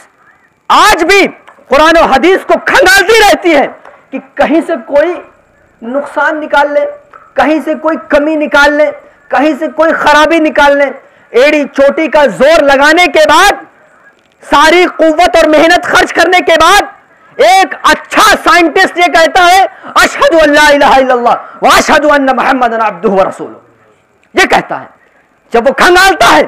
آج بھی قرآن و حدیث کو کھنگالتی رہتی ہے کہ کہیں سے کوئی نقصان نکال لے، کہیں سے کوئی کمی نکال لے، کہیں سے کوئی خرابی نکال لے۔ ایڑی چوٹی کا زور لگانے کے بعد، ساری قوت اور محنت خرچ کرنے کے بعد، ایک اچھا سائنٹسٹ یہ کہتا ہے اشہد اللہ الہ الا اللہ واشہد ان محمد عبدہ و رسول یہ کہتا ہے۔ جب وہ کھنگالتا ہے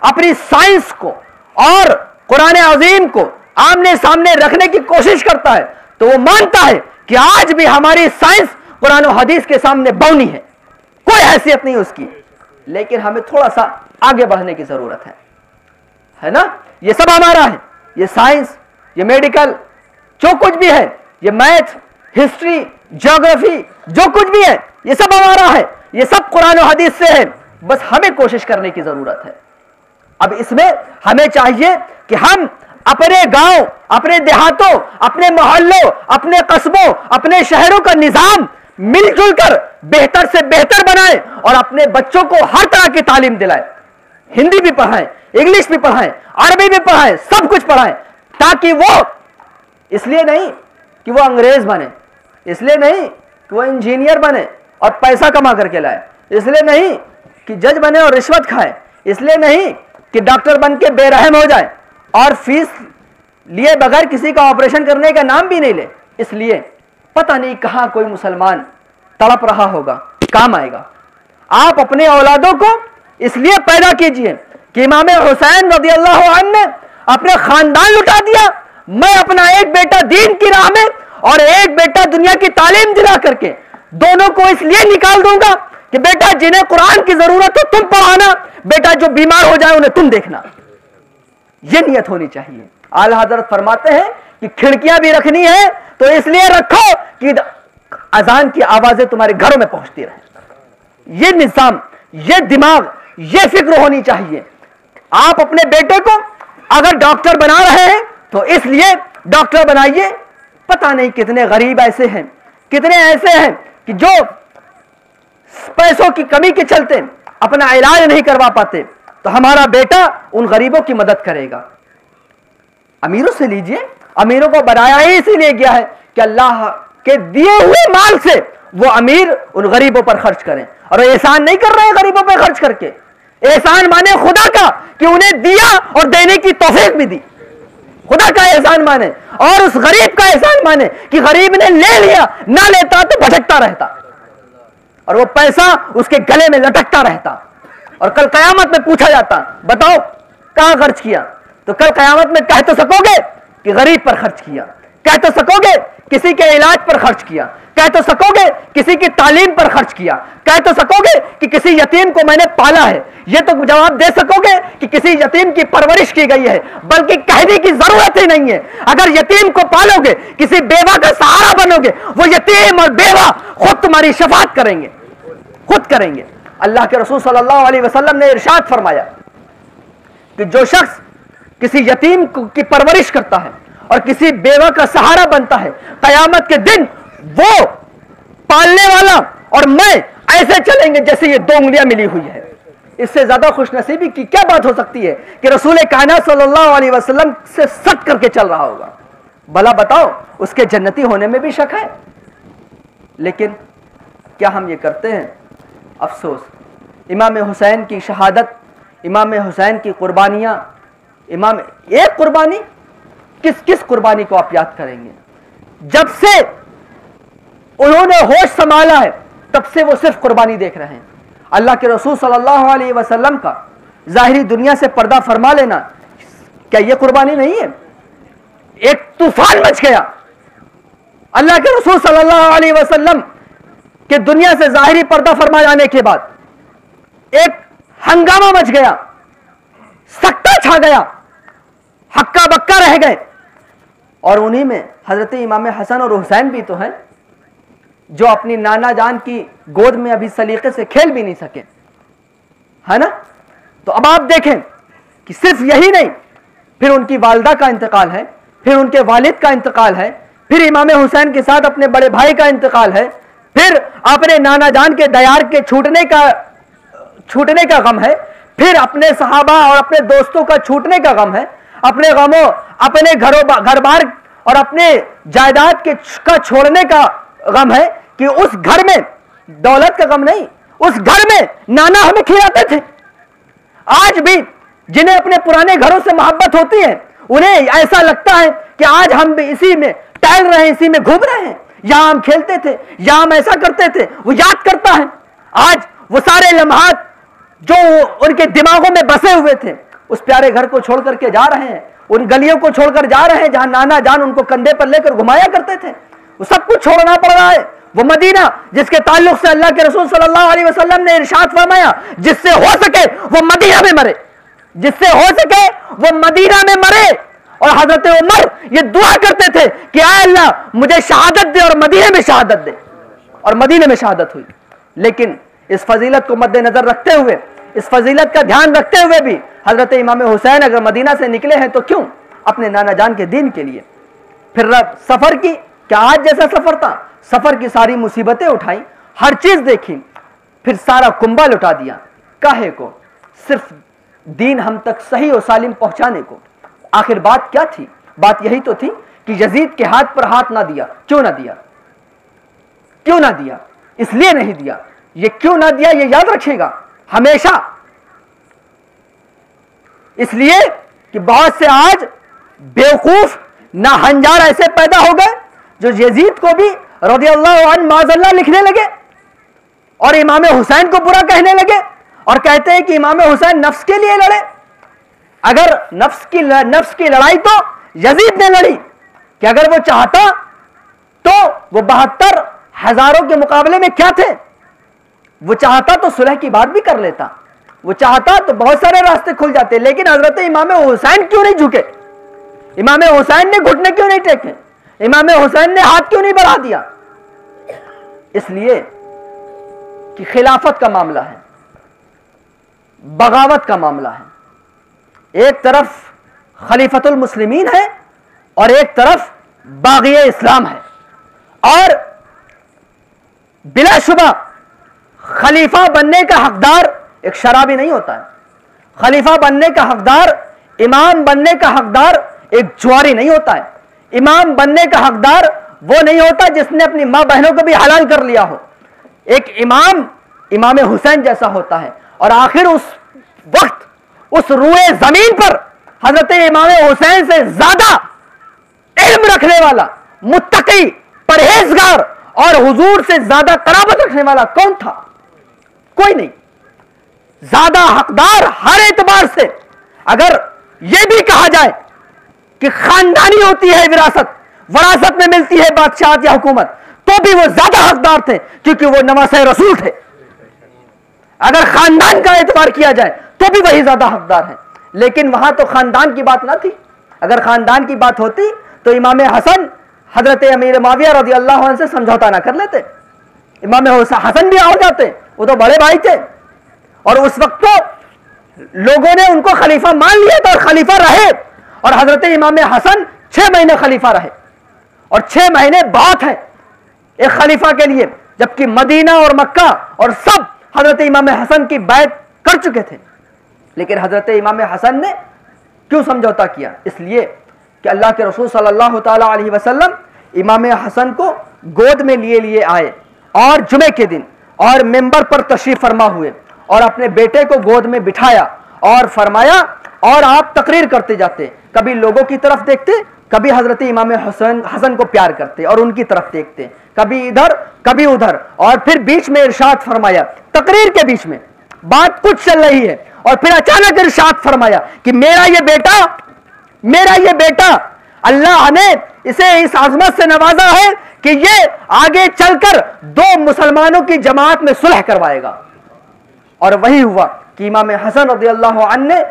اپنی سائنس کو اور قرآن عظیم کو آمنے سامنے رکھنے کی کوشش کرتا ہے تو وہ مانتا ہے کہ آج بھی ہماری سائنس قرآن و حدیث کے سامنے بونی ہے۔ کوئی حیثیت نہیں اس کی۔ لیکن ہمیں تھوڑا سا آگے بڑھنے کی ضرورت ہے۔ ہے نا؟ یہ سب ہمارا ہے۔ یہ سائنس، یہ میڈیکل، جو کچھ بھی ہے، یہ میتھ، ہسٹری، جیوگرافی، جو کچھ بھی ہے، یہ سب ہمارا ہے۔ یہ سب قرآن و حدیث سے ہے۔ بس ہمیں کوشش کرنے کی ضرورت ہے۔ اب اس میں ہمیں چاہیے کہ ہم اپنے گاؤں، اپنے دیہاتوں، اپنے محلوں، اپنے قصبوں، اپنے شہروں کا نظام مل جل کر بہتر سے بہتر بنائیں اور اپنے بچوں کو ہر طرح کی تعلیم دلائیں۔ ہندی بھی پڑھائیں، انگلش بھی پڑھائیں، عربی بھی پڑھائیں، سب کچھ پڑھائیں، تاکہ وہ اس لیے نہیں کہ وہ انگریز بنے، اس لیے نہیں کہ وہ انجینئر بنے اور پیسہ کما کر کے لائے، اس لیے نہیں کہ جج بنے اور رشوت کھائے اس لیے نہیں کہ ڈاکٹر بن کے بے رحم ہو جائے اور فیس لیے بغیر کسی کا آپریشن کرنے کا نام بھی نہیں لے۔ اس لیے پتہ نہیں کہاں کوئی مسلمان تڑپ رہا ہوگا، کام آئے گا۔ آپ اپنے اولادوں کو اس لیے پیدا کیجیے کہ امام حسین رضی اللہ عنہ نے اپنے خاندان لٹا دیا۔ میں اپنا ایک بیٹا دین کی راہ میں اور ایک بیٹا دنیا کی تعلیم دلا کر کے دونوں کو اس لیے نکال دوں گا۔ کہ بیٹا جنہیں قرآن کی ضرورت ہو تم پڑھانا بیٹا، جو بیمار ہو جائے، انہیں تم دیکھنا۔ یہ نیت ہونی چاہیے۔ اعلی حضرت فرماتے ہیں کہ کھڑکیاں بھی رکھنی ہے، تو اس لیے رکھو کہ اذان کی آوازیں تمہارے گھروں میں پہنچتی رہے یہ نظام، یہ دماغ، یہ فکر ہونی چاہیے۔ آپ اپنے بیٹے کو اگر ڈاکٹر بنا رہے ہیں، تو اس لیے ڈاکٹر بنائیے۔ پتہ نہیں کتنے غریب ایسے ہیں، کتنے ایسے ہیں کہ جو پیسوں کی کمی کے چلتے اپنا علاج نہیں کروا پاتے، تو ہمارا بیٹا ان غریبوں کی مدد کرے گا۔ امیروں سے لیجیے، امیروں کو بنایا ہی اسی لیے گیا ہے کہ اللہ کے دیے ہوئے مال سے وہ امیر ان غریبوں پر خرچ کریں۔ اور احسان نہیں کر رہے ہیں غریبوں پر خرچ کر کے۔ احسان مانے خدا کا کہ انہیں دیا اور دینے کی توفیق بھی دی۔ خدا کا احسان مانے اور اس غریب کا احسان مانے کہ غریب نے لے لیا، نہ لیتا تو بھٹکتا رہتا۔ اور وہ پیسہ اس کے گلے میں لٹکتا رہتا اور کل قیامت میں پوچھا جاتا، بتاؤ، کہاں خرچ کیا؟ تو کل قیامت میں کہہ تو سکو گے کہ غریب پر خرچ کیا۔ کہہ تو سکو گے کسی کے علاج پر خرچ کیا۔ کہہ تو سکو گے کسی کی تعلیم پر خرچ کیا۔ کہہ تو سکو گے کہ کسی یتیم کو میں نے پالا ہے۔ یہ تو جواب دے سکو گے کہ کسی یتیم کی پرورش کی گئی ہے، بلکہ کہنے کی ضرورت ہی نہیں ہے۔ اگر یتیم کو پالو گے، کسی بیوہ کا سہارا بنو گے، وہ یتیم اور بیوہ خود تمہاری شفاعت کریں گے۔ خود کریں گے۔ اللہ کے رسول صلی اللہ علیہ وسلم نے ارشاد فرمایا کہ جو شخص کسی یتیم کی پرورش کرتا ہے اور کسی بیوہ کا سہارا بنتا ہے۔ قیامت کے دن وہ پالنے والا اور میں ایسے چلیں گے جیسے یہ دو انگلیاں ملی ہوئی ہے اس سے زیادہ خوش نصیبی کی کیا بات ہو سکتی ہے کہ رسول کائنات صلی اللہ علیہ وسلم سے سٹ کر کے چل رہا ہوگا۔ بھلا بتاؤ، اس کے جنتی ہونے میں بھی شک ہے؟ لیکن کیا ہم یہ کرتے ہیں؟ افسوس۔ امام حسین کی شہادت، امام حسین کی قربانیاں، امام ایک قربانی کس کس قربانی کو آپ یاد کریں گے؟ جب سے انہوں نے ہوش سنبھالا ہے، تب سے وہ صرف قربانی دیکھ رہے ہیں۔ اللہ کے رسول صلی اللہ علیہ وسلم کا ظاہری دنیا سے پردہ فرما لینا کیا یہ قربانی نہیں ہے؟ ایک طوفان مچ گیا۔ اللہ کے رسول صلی اللہ علیہ وسلم کے دنیا سے ظاہری پردہ فرما جانے کے بعد ایک ہنگامہ مچ گیا سکتا چھا گیا۔ ہکا بکا رہ گئے۔ اور انہی میں حضرت امام حسن اور حسین بھی تو ہیں، جو اپنی نانا جان کی گود میں ابھی سلیقے سے کھیل بھی نہیں سکے۔ ہے نا؟ تو اب آپ دیکھیں کہ صرف یہی نہیں، پھر ان کی والدہ کا انتقال ہے، پھر ان کے والد کا انتقال ہے، پھر امام حسین کے ساتھ اپنے بڑے بھائی کا انتقال ہے، پھر اپنے نانا جان کے دیار کے چھوٹنے کا چھوٹنے کا غم ہے، پھر اپنے صحابہ اور اپنے دوستوں کا چھوٹنے کا غم ہے اپنے غموں، اپنے گھروں گھر بار اور اپنے جائیداد کے کا چھوڑنے کا غم ہے کہ اس گھر میں دولت کا غم نہیں، اس گھر میں نانا ہمیں کھلاتے تھے۔ آج بھی جنہیں اپنے پرانے گھروں سے محبت ہوتی ہے، انہیں ایسا لگتا ہے کہ آج ہم بھی اسی میں ٹہل رہے ہیں، اسی میں گھوم رہے ہیں۔ یہاں ہم کھیلتے تھے یہاں ہم ایسا کرتے تھے، وہ یاد کرتا ہے۔ آج وہ سارے لمحات جو ان کے دماغوں میں بسے ہوئے تھے۔ اس پیارے گھر کو چھوڑ کر کے جا رہے ہیں، ان گلیوں کو چھوڑ کر جا رہے ہیں، جہاں نانا جان ان کو کندھے پر لے کر گھمایا کرتے تھے۔ وہ سب کچھ چھوڑنا پڑ رہا ہے۔ وہ مدینہ جس کے تعلق سے اللہ کے رسول صلی اللہ علیہ وسلم نے ارشاد فرمایا، جس سے ہو سکے وہ مدینہ میں مرے۔ جس سے ہو سکے وہ مدینہ میں مرے۔ اور حضرت عمر یہ دعا کرتے تھے کہ آئے اللہ، مجھے شہادت دے اور مدینہ میں شہادت دے۔ اور مدینہ میں شہادت ہوئی۔ لیکن اس فضیلت کو مد نظر رکھتے ہوئے اس فضیلت کا دھیان رکھتے ہوئے بھی حضرت امام حسین اگر مدینہ سے نکلے ہیں تو کیوں اپنے نانا جان کے دین کے لیے؟ پھر سفر کی، کیا آج جیسا سفر تھا؟ سفر کی ساری مصیبتیں اٹھائیں، ہر چیز دیکھی پھر سارا کنبا لٹا دیا۔ کاہے کو؟ صرف دین ہم تک صحیح و سالم پہنچانے کو۔ آخر بات کیا تھی؟ بات یہی تو تھی کہ یزید کے ہاتھ پر ہاتھ نہ دیا، کیوں نہ دیا؟ کیوں نہ دیا؟ اس لیے نہیں دیا۔ یہ کیوں نہ دیا یہ یاد رکھے گا۔ ہمیشہ۔ اس لیے کہ بہت سے آج بیوقوف نہ ہنجار ایسے پیدا ہو گئے جو یزید کو بھی رضی اللہ عنہ معذ اللہ لکھنے لگے اور امام حسین کو برا کہنے لگے اور کہتے ہیں کہ امام حسین نفس کے لیے لڑے۔ اگر نفس کی نفس کی لڑائی تو یزید نے لڑی۔ کہ اگر وہ چاہتا تو وہ بہتر ہزاروں کے مقابلے میں کیا تھے؟ وہ چاہتا تو صلح کی بات بھی کر لیتا۔ وہ چاہتا تو بہت سارے راستے کھل جاتے، لیکن حضرت امام حسین کیوں نہیں جھکے؟ امام حسین نے گھٹنے کیوں نہیں ٹیکے؟ امام حسین نے ہاتھ کیوں نہیں بڑھا دیا؟ اس لیے کہ خلافت کا معاملہ ہے، بغاوت کا معاملہ ہے۔ ایک طرف خلیفت المسلمین ہے اور ایک طرف باغی اسلام ہے۔ اور بلا شبہ خلیفہ بننے کا حقدار ایک شرابی نہیں ہوتا ہے۔ خلیفہ بننے کا حقدار، امام بننے کا حقدار ایک جواری نہیں ہوتا ہے۔ امام بننے کا حقدار وہ نہیں ہوتا جس نے اپنی ماں بہنوں کو بھی حلال کر لیا ہو۔ ایک امام امام حسین جیسا ہوتا ہے۔ اور آخر اس وقت، اس روئے زمین پر حضرت امام حسین سے زیادہ علم رکھنے والا، متقی، پرہیزگار اور حضور سے زیادہ قرابت رکھنے والا کون تھا؟ کوئی نہیں۔ زیادہ حقدار ہر اعتبار سے۔ اگر یہ بھی کہا جائے کہ خاندانی ہوتی ہے وراثت وراثت میں ملتی ہے بادشاہت یا حکومت، تو بھی وہ زیادہ حقدار تھے کیونکہ وہ نواز رسول تھے۔ اگر خاندان کا اعتبار کیا جائے، تو بھی وہی زیادہ حقدار ہیں۔ لیکن وہاں تو خاندان کی بات نہ تھی۔ اگر خاندان کی بات ہوتی، تو امام حسن حضرت امیر معاویہ رضی اللہ عنہ سے سمجھوتا نہ کر لیتے۔ امام حسن بھی آ جاتے۔ وہ تو بڑے بھائی تھے۔ اور اس وقت تو لوگوں نے ان کو خلیفہ مان لیا تھا اور خلیفہ رہے۔ اور حضرت امام حسن چھ مہینے خلیفہ رہے۔ اور چھ مہینے بات ہے ایک خلیفہ کے لیے، جبکہ مدینہ اور مکہ اور سب حضرت امام حسن کی بیت کر چکے تھے۔ لیکن حضرت امام حسن نے کیوں سمجھوتا کیا؟ اس لیے کہ اللہ کے رسول صلی اللہ تعالی علیہ وسلم امام حسن کو گود میں لیے لیے آئے۔ اور جمعے کے دن اور ممبر پر تشریف فرما ہوئے اور اپنے بیٹے کو گود میں بٹھایا اور فرمایا، اور آپ تقریر کرتے جاتے، کبھی لوگوں کی طرف دیکھتے، کبھی حضرت امام حسن حسن کو پیار کرتے اور ان کی طرف دیکھتے، کبھی ادھر کبھی ادھر، اور پھر بیچ میں ارشاد فرمایا، تقریر کے بیچ میں بات کچھ چل رہی ہے، اور پھر اچانک ارشاد فرمایا کہ میرا یہ بیٹا، میرا یہ بیٹا، اللہ نے اسے اس عظمت سے نوازا ہے کہ یہ آگے چل کر دو مسلمانوں کی جماعت میں صلح کروائے گا۔ اور وہی ہوا کہ امام حسن رضی اللہ عنہ نے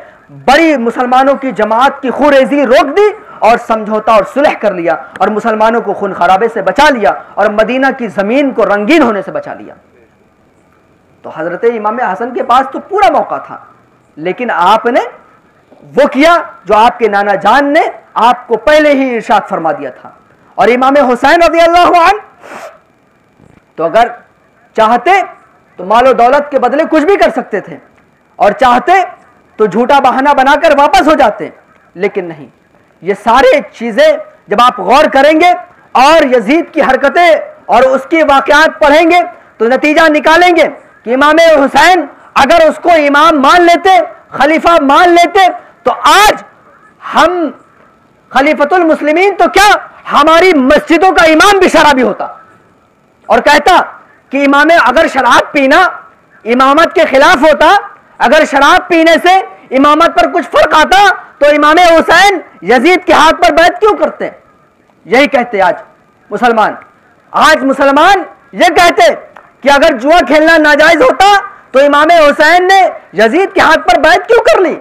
بڑی مسلمانوں کی جماعت کی خوریزی روک دی اور سمجھوتا اور صلح کر لیا اور مسلمانوں کو خون خرابے سے بچا لیا اور مدینہ کی زمین کو رنگین ہونے سے بچا لیا۔ تو حضرت امام حسن کے پاس تو پورا موقع تھا، لیکن آپ نے وہ کیا جو آپ کے نانا جان نے آپ کو پہلے ہی ارشاد فرما دیا تھا۔ اور امام حسین رضی اللہ عنہ تو اگر چاہتے تو مال و دولت کے بدلے کچھ بھی کر سکتے تھے، اور چاہتے تو جھوٹا بہانہ بنا کر واپس ہو جاتے، لیکن نہیں۔ یہ سارے چیزیں جب آپ غور کریں گے اور یزید کی حرکتیں اور اس کی واقعات پڑھیں گے تو نتیجہ نکالیں گے کہ امام حسین اگر اس کو امام مان لیتے، خلیفہ مان لیتے، تو آج ہم خلیفت المسلمین تو کیا ہماری مسجدوں کا امام بھی شرابی ہوتا۔ اور کہتا کہ امام اگر شراب پینا امامت کے خلاف ہوتا، اگر شراب پینے سے امامت پر کچھ فرق آتا تو امام حسین یزید کے ہاتھ پر بیعت کیوں کرتے؟ یہی کہتے آج مسلمان۔ آج مسلمان یہ کہتے کہ اگر جوا کھیلنا ناجائز ہوتا تو امام حسین نے یزید کے ہاتھ پر بیعت کیوں کر لی؟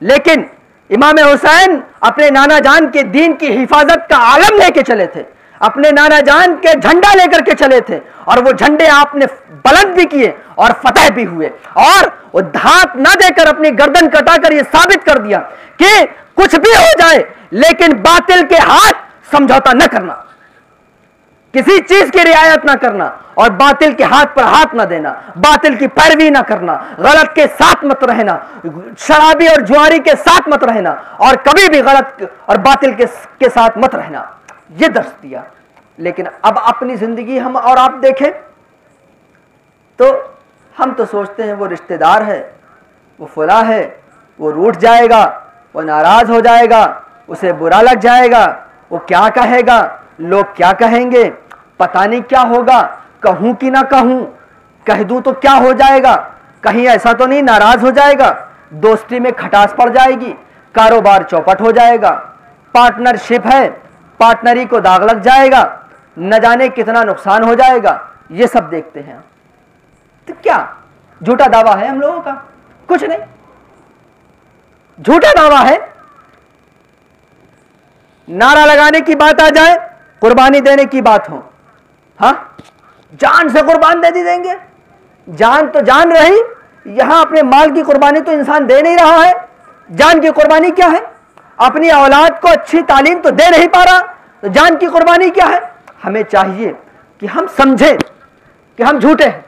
لیکن امام حسین اپنے نانا جان کے دین کی حفاظت کا عالم لے کے چلے تھے۔ اپنے نانا جان کے جھنڈا لے کر کے چلے تھے۔ اور وہ جھنڈے آپ نے بلند بھی کیے اور فتح بھی ہوئے۔ اور وہ دھات نہ دے کر اپنی گردن کٹا کر یہ ثابت کر دیا کہ کچھ بھی ہو جائے، لیکن باطل کے ہاتھ سمجھوتا نہ کرنا۔ کسی چیز کی رعایت نہ کرنا اور باطل کے ہاتھ پر ہاتھ نہ دینا، باطل کی پیروی نہ کرنا، غلط کے ساتھ مت رہنا، شرابی اور جواری کے ساتھ مت رہنا اور کبھی بھی غلط اور باطل کے ساتھ مت رہنا۔ یہ درس دیا۔ لیکن اب اپنی زندگی ہم اور آپ دیکھیں تو ہم تو سوچتے ہیں وہ رشتہ دار ہے، وہ فلاں ہے، وہ روٹ جائے گا، وہ ناراض ہو جائے گا، اسے برا لگ جائے گا، وہ کیا کہے گا؟ لوگ کیا کہیں گے؟ پتہ نہیں کیا ہوگا۔ کہوں کہ نہ کہوں۔ کہہ دوں تو کیا ہو جائے گا؟ کہیں ایسا تو نہیں ناراض ہو جائے گا؟ دوستی میں کھٹاس پڑ جائے گی۔ کاروبار چوپٹ ہو جائے گا۔ پارٹنرشپ ہے۔ پارٹنری کو داغ لگ جائے گا۔ نہ جانے کتنا نقصان ہو جائے گا۔ یہ سب دیکھتے ہیں۔ تو کیا؟ جھوٹا دعویٰ ہے ہم لوگوں کا؟ کچھ نہیں۔ جھوٹا دعویٰ ہے۔ نعرہ لگانے کی بات آ جائے۔ قربانی دینے کی بات ہو ہاں؟ جان سے قربان دے دی دیں گے۔ جان تو جان رہی، یہاں اپنے مال کی قربانی تو انسان دے نہیں رہا ہے۔ جان کی قربانی کیا ہے؟ اپنی اولاد کو اچھی تعلیم تو دے نہیں پا رہا۔ تو جان کی قربانی کیا ہے؟ ہمیں چاہیے کہ ہم سمجھے کہ ہم جھوٹے ہیں۔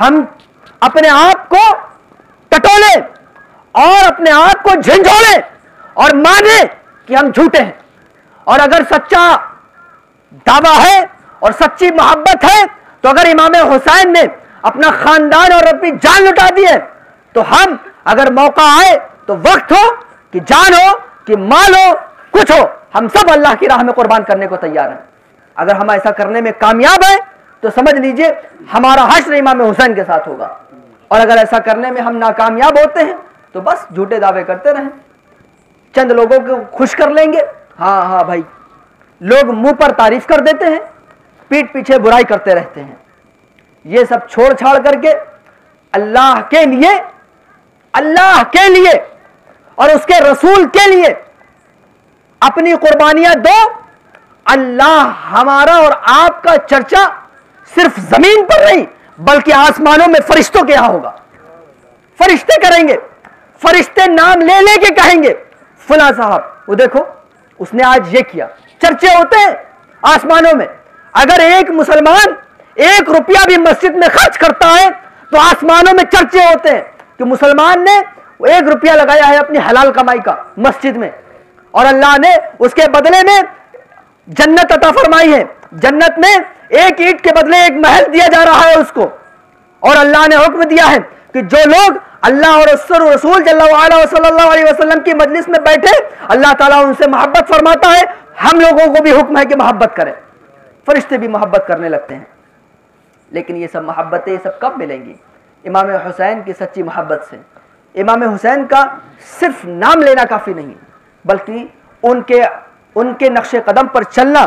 ہم اپنے آپ کو ٹٹولے اور اپنے آپ کو جھنجھوڑے اور مانے کہ ہم جھوٹے ہیں۔ اور اگر سچا دعویٰ ہے اور سچی محبت ہے، تو اگر امام حسین نے اپنا خاندان اور اپنی جان لٹا دی ہے، تو ہم اگر موقع آئے تو وقت ہو کہ جان ہو، کہ مال ہو، کچھ ہو، ہم سب اللہ کی راہ میں قربان کرنے کو تیار ہیں۔ اگر ہم ایسا کرنے میں کامیاب ہیں، تو سمجھ لیجیے ہمارا حشر امام حسین کے ساتھ ہوگا۔ اور اگر ایسا کرنے میں ہم ناکامیاب ہوتے ہیں، تو بس جھوٹے دعوے کرتے رہیں۔ چند لوگوں کو خوش کر لیں گے۔ ہاں ہاں بھائی۔ لوگ منہ پر تعریف کر دیتے ہیں پیٹ پیچھے برائی کرتے رہتے ہیں۔ یہ سب چھوڑ چھاڑ کر کے اللہ کے لیے، اللہ کے لیے اور اس کے رسول کے لیے اپنی قربانیاں دو۔ اللہ ہمارا اور آپ کا چرچا صرف زمین پر نہیں، بلکہ آسمانوں میں فرشتوں کے یہاں ہوگا۔ فرشتے کریں گے، فرشتے نام لے لے کے کہیں گے، فلاں صاحب، وہ دیکھو۔ اس نے آج یہ کیا۔ چرچے ہوتے ہیں آسمانوں میں۔ اگر ایک مسلمان ایک روپیہ بھی مسجد میں خرچ کرتا ہے تو آسمانوں میں چرچے ہوتے ہیں کہ مسلمان نے ایک روپیہ لگایا ہے اپنی حلال کمائی کا مسجد میں۔ اور اللہ نے اس کے بدلے میں جنت عطا فرمائی ہے۔ جنت میں ایک اینٹ کے بدلے ایک محل دیا جا رہا ہے اس کو۔ اور اللہ نے حکم دیا ہے کہ جو لوگ اللہ اور رسول صلی اللہ علیہ وسلم کی مجلس میں بیٹھے، اللہ تعالیٰ ان سے محبت فرماتا ہے، ہم لوگوں کو بھی حکم ہے کہ محبت کریں۔ فرشتے بھی محبت کرنے لگتے ہیں۔ لیکن یہ سب محبتیں، یہ سب کب ملیں گی؟ امام حسین کی سچی محبت سے۔ امام حسین کا صرف نام لینا کافی نہیں، بلکہ ان کے ان کے نقش قدم پر چلنا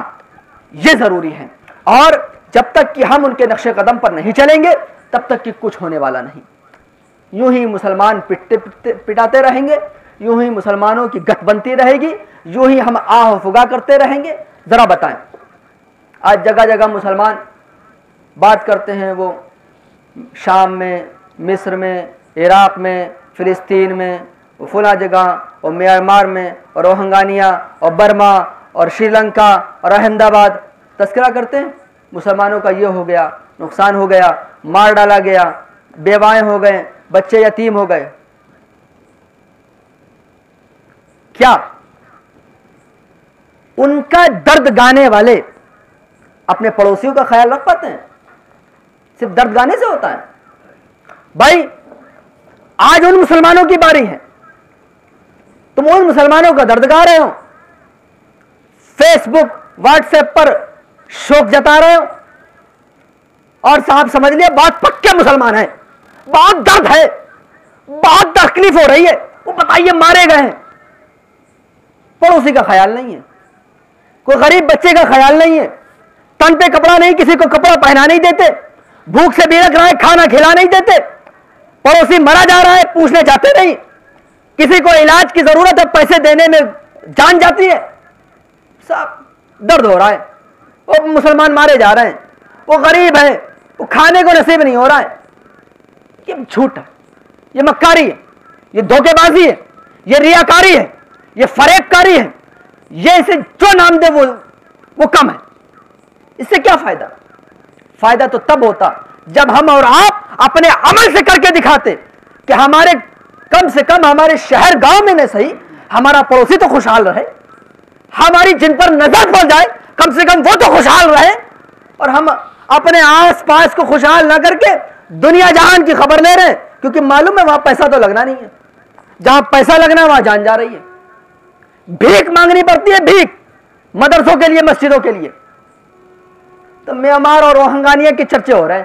یہ ضروری ہے۔ اور جب تک کہ ہم ان کے نقش قدم پر نہیں چلیں گے، تب تک کہ کچھ ہونے والا نہیں۔ یوں ہی مسلمان پٹتے پٹاتے رہیں گے، یوں ہی مسلمانوں کی گت بنتی رہے گی، یوں ہی ہم آہ فگا کرتے رہیں گے۔ ذرا بتائیں۔ آج جگہ جگہ مسلمان بات کرتے ہیں وہ شام میں، مصر میں، عراق میں، فلسطین میں، فلاں جگہ اور میانمار میں اور روہنگانیہ اور برما اور شری لنکا اور احمد آباد تذکرہ کرتے ہیں۔ مسلمانوں کا یہ ہو گیا، نقصان ہو گیا، مار ڈالا گیا، بیوائیں ہو گئے۔ بچے یتیم ہو گئے۔ کیا ان کا درد گانے والے اپنے پڑوسیوں کا خیال رکھ پاتے ہیں؟ صرف درد گانے سے ہوتا ہے۔ بھائی، آج ان مسلمانوں کی باری ہے۔ تم ان مسلمانوں کا درد گا رہے ہو۔ فیس بک، واٹس ایپ پر شوق جتا رہے ہو۔ اور صاحب، سمجھ لیا، بات پکے مسلمان ہیں۔ بہت درد ہے۔ بہت تکلیف ہو رہی ہے۔ وہ بتائیے، مارے گئے ہیں۔ پڑوسی کا خیال نہیں ہے۔ کوئی غریب بچے کا خیال نہیں ہے۔ تن پہ کپڑا نہیں، کسی کو کپڑا پہنا نہیں دیتے۔ بھوک سے بھی رکھ رہا ہے، کھانا کھلا نہیں دیتے۔ پڑوسی مرا جا رہا ہے، پوچھنے جاتے نہیں۔ کسی کو علاج کی ضرورت ہے، پیسے دینے میں جان جاتی ہے۔ سب درد ہو رہا ہے۔ وہ مسلمان مارے جا رہے ہیں۔ وہ غریب ہے وہ کھانے کو نصیب نہیں ہو رہا ہے۔ یہ جھوٹ ہے، یہ مکاری ہے، یہ دھوکے بازی ہے، یہ ریاکاری ہے، یہ فریب کاری ہے، یہ اسے جو نام دے وہ وہ کم ہے۔ اس سے کیا فائدہ؟ فائدہ تو تب ہوتا جب ہم اور آپ اپنے عمل سے کر کے دکھاتے کہ ہمارے کم سے کم ہمارے شہر گاؤں میں نہیں صحیح، ہمارا پڑوسی تو خوشحال رہے۔ ہماری جن پر نظر پڑ جائے، کم سے کم وہ تو خوشحال رہے۔ اور ہم اپنے آس پاس کو خوشحال نہ کر کے دنیا جہان کی خبر لے رہے ہیں، کیونکہ معلوم ہے وہاں پیسہ تو لگنا نہیں ہے۔ جہاں پیسہ لگنا ہے، وہاں جان جا رہی ہے۔ بھیک مانگنی پڑتی ہے، بھیک۔ مدرسوں کے لیے، مسجدوں کے لیے۔ تو میامار اور روہنگانیہ کے چرچے ہو رہے ہیں۔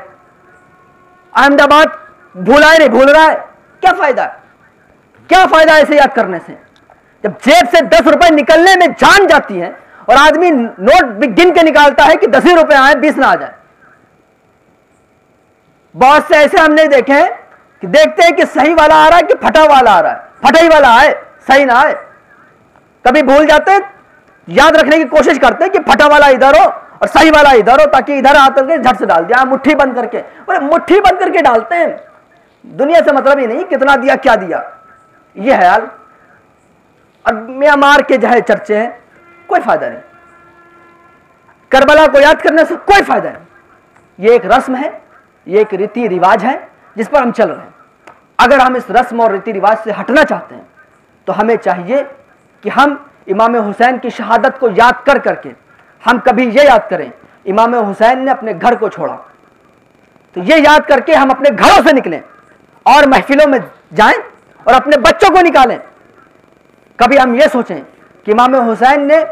احمد آباد بھولا نہیں، بھول رہا ہے۔ کیا فائدہ ہے؟ کیا فائدہ ایسے یاد کرنے سے؟ جب جیب سے دس روپے نکلنے میں جان جاتی ہے اور آدمی نوٹ گن کے نکالتا ہے کہ دس ہی روپے آئے، بیس نہ آ جائے۔ بہت سے ایسے ہم نے دیکھے ہیں کہ دیکھتے ہیں کہ صحیح والا آ رہا ہے کہ پھٹا والا آ رہا ہے۔ پھٹا ہی والا آئے، صحیح نہ آئے۔ کبھی بھول جاتے یاد رکھنے کی کوشش کرتے کہ پھٹا والا ادھر ہو اور صحیح والا ادھر ہو تاکہ ادھر آ کر کے جھٹ سے ڈال دیا ہاں، مٹھی بند کر کے۔ بولے، مٹھی بند کر کے ڈالتے ہیں۔ دنیا سے مطلب ہی نہیں کتنا دیا، کیا دیا؟ یہ حیال اور میامار کے جو ہے چرچے ہیں، کوئی فائدہ نہیں۔ کربلا کو یاد کرنے سے کوئی فائدہ نہیں۔ یہ ایک رسم ہے۔ یہ ایک ریتی رواج ہے جس پر ہم چل رہے ہیں۔ اگر ہم اس رسم اور ریتی رواج سے ہٹنا چاہتے ہیں، تو ہمیں چاہیے کہ ہم امام حسین کی شہادت کو یاد کر کر کے ہم کبھی یہ یاد کریں، امام حسین نے اپنے گھر کو چھوڑا۔ تو یہ یاد کر کے ہم اپنے گھروں سے نکلیں اور محفلوں میں جائیں اور اپنے بچوں کو نکالیں۔ کبھی ہم یہ سوچیں کہ امام حسین نے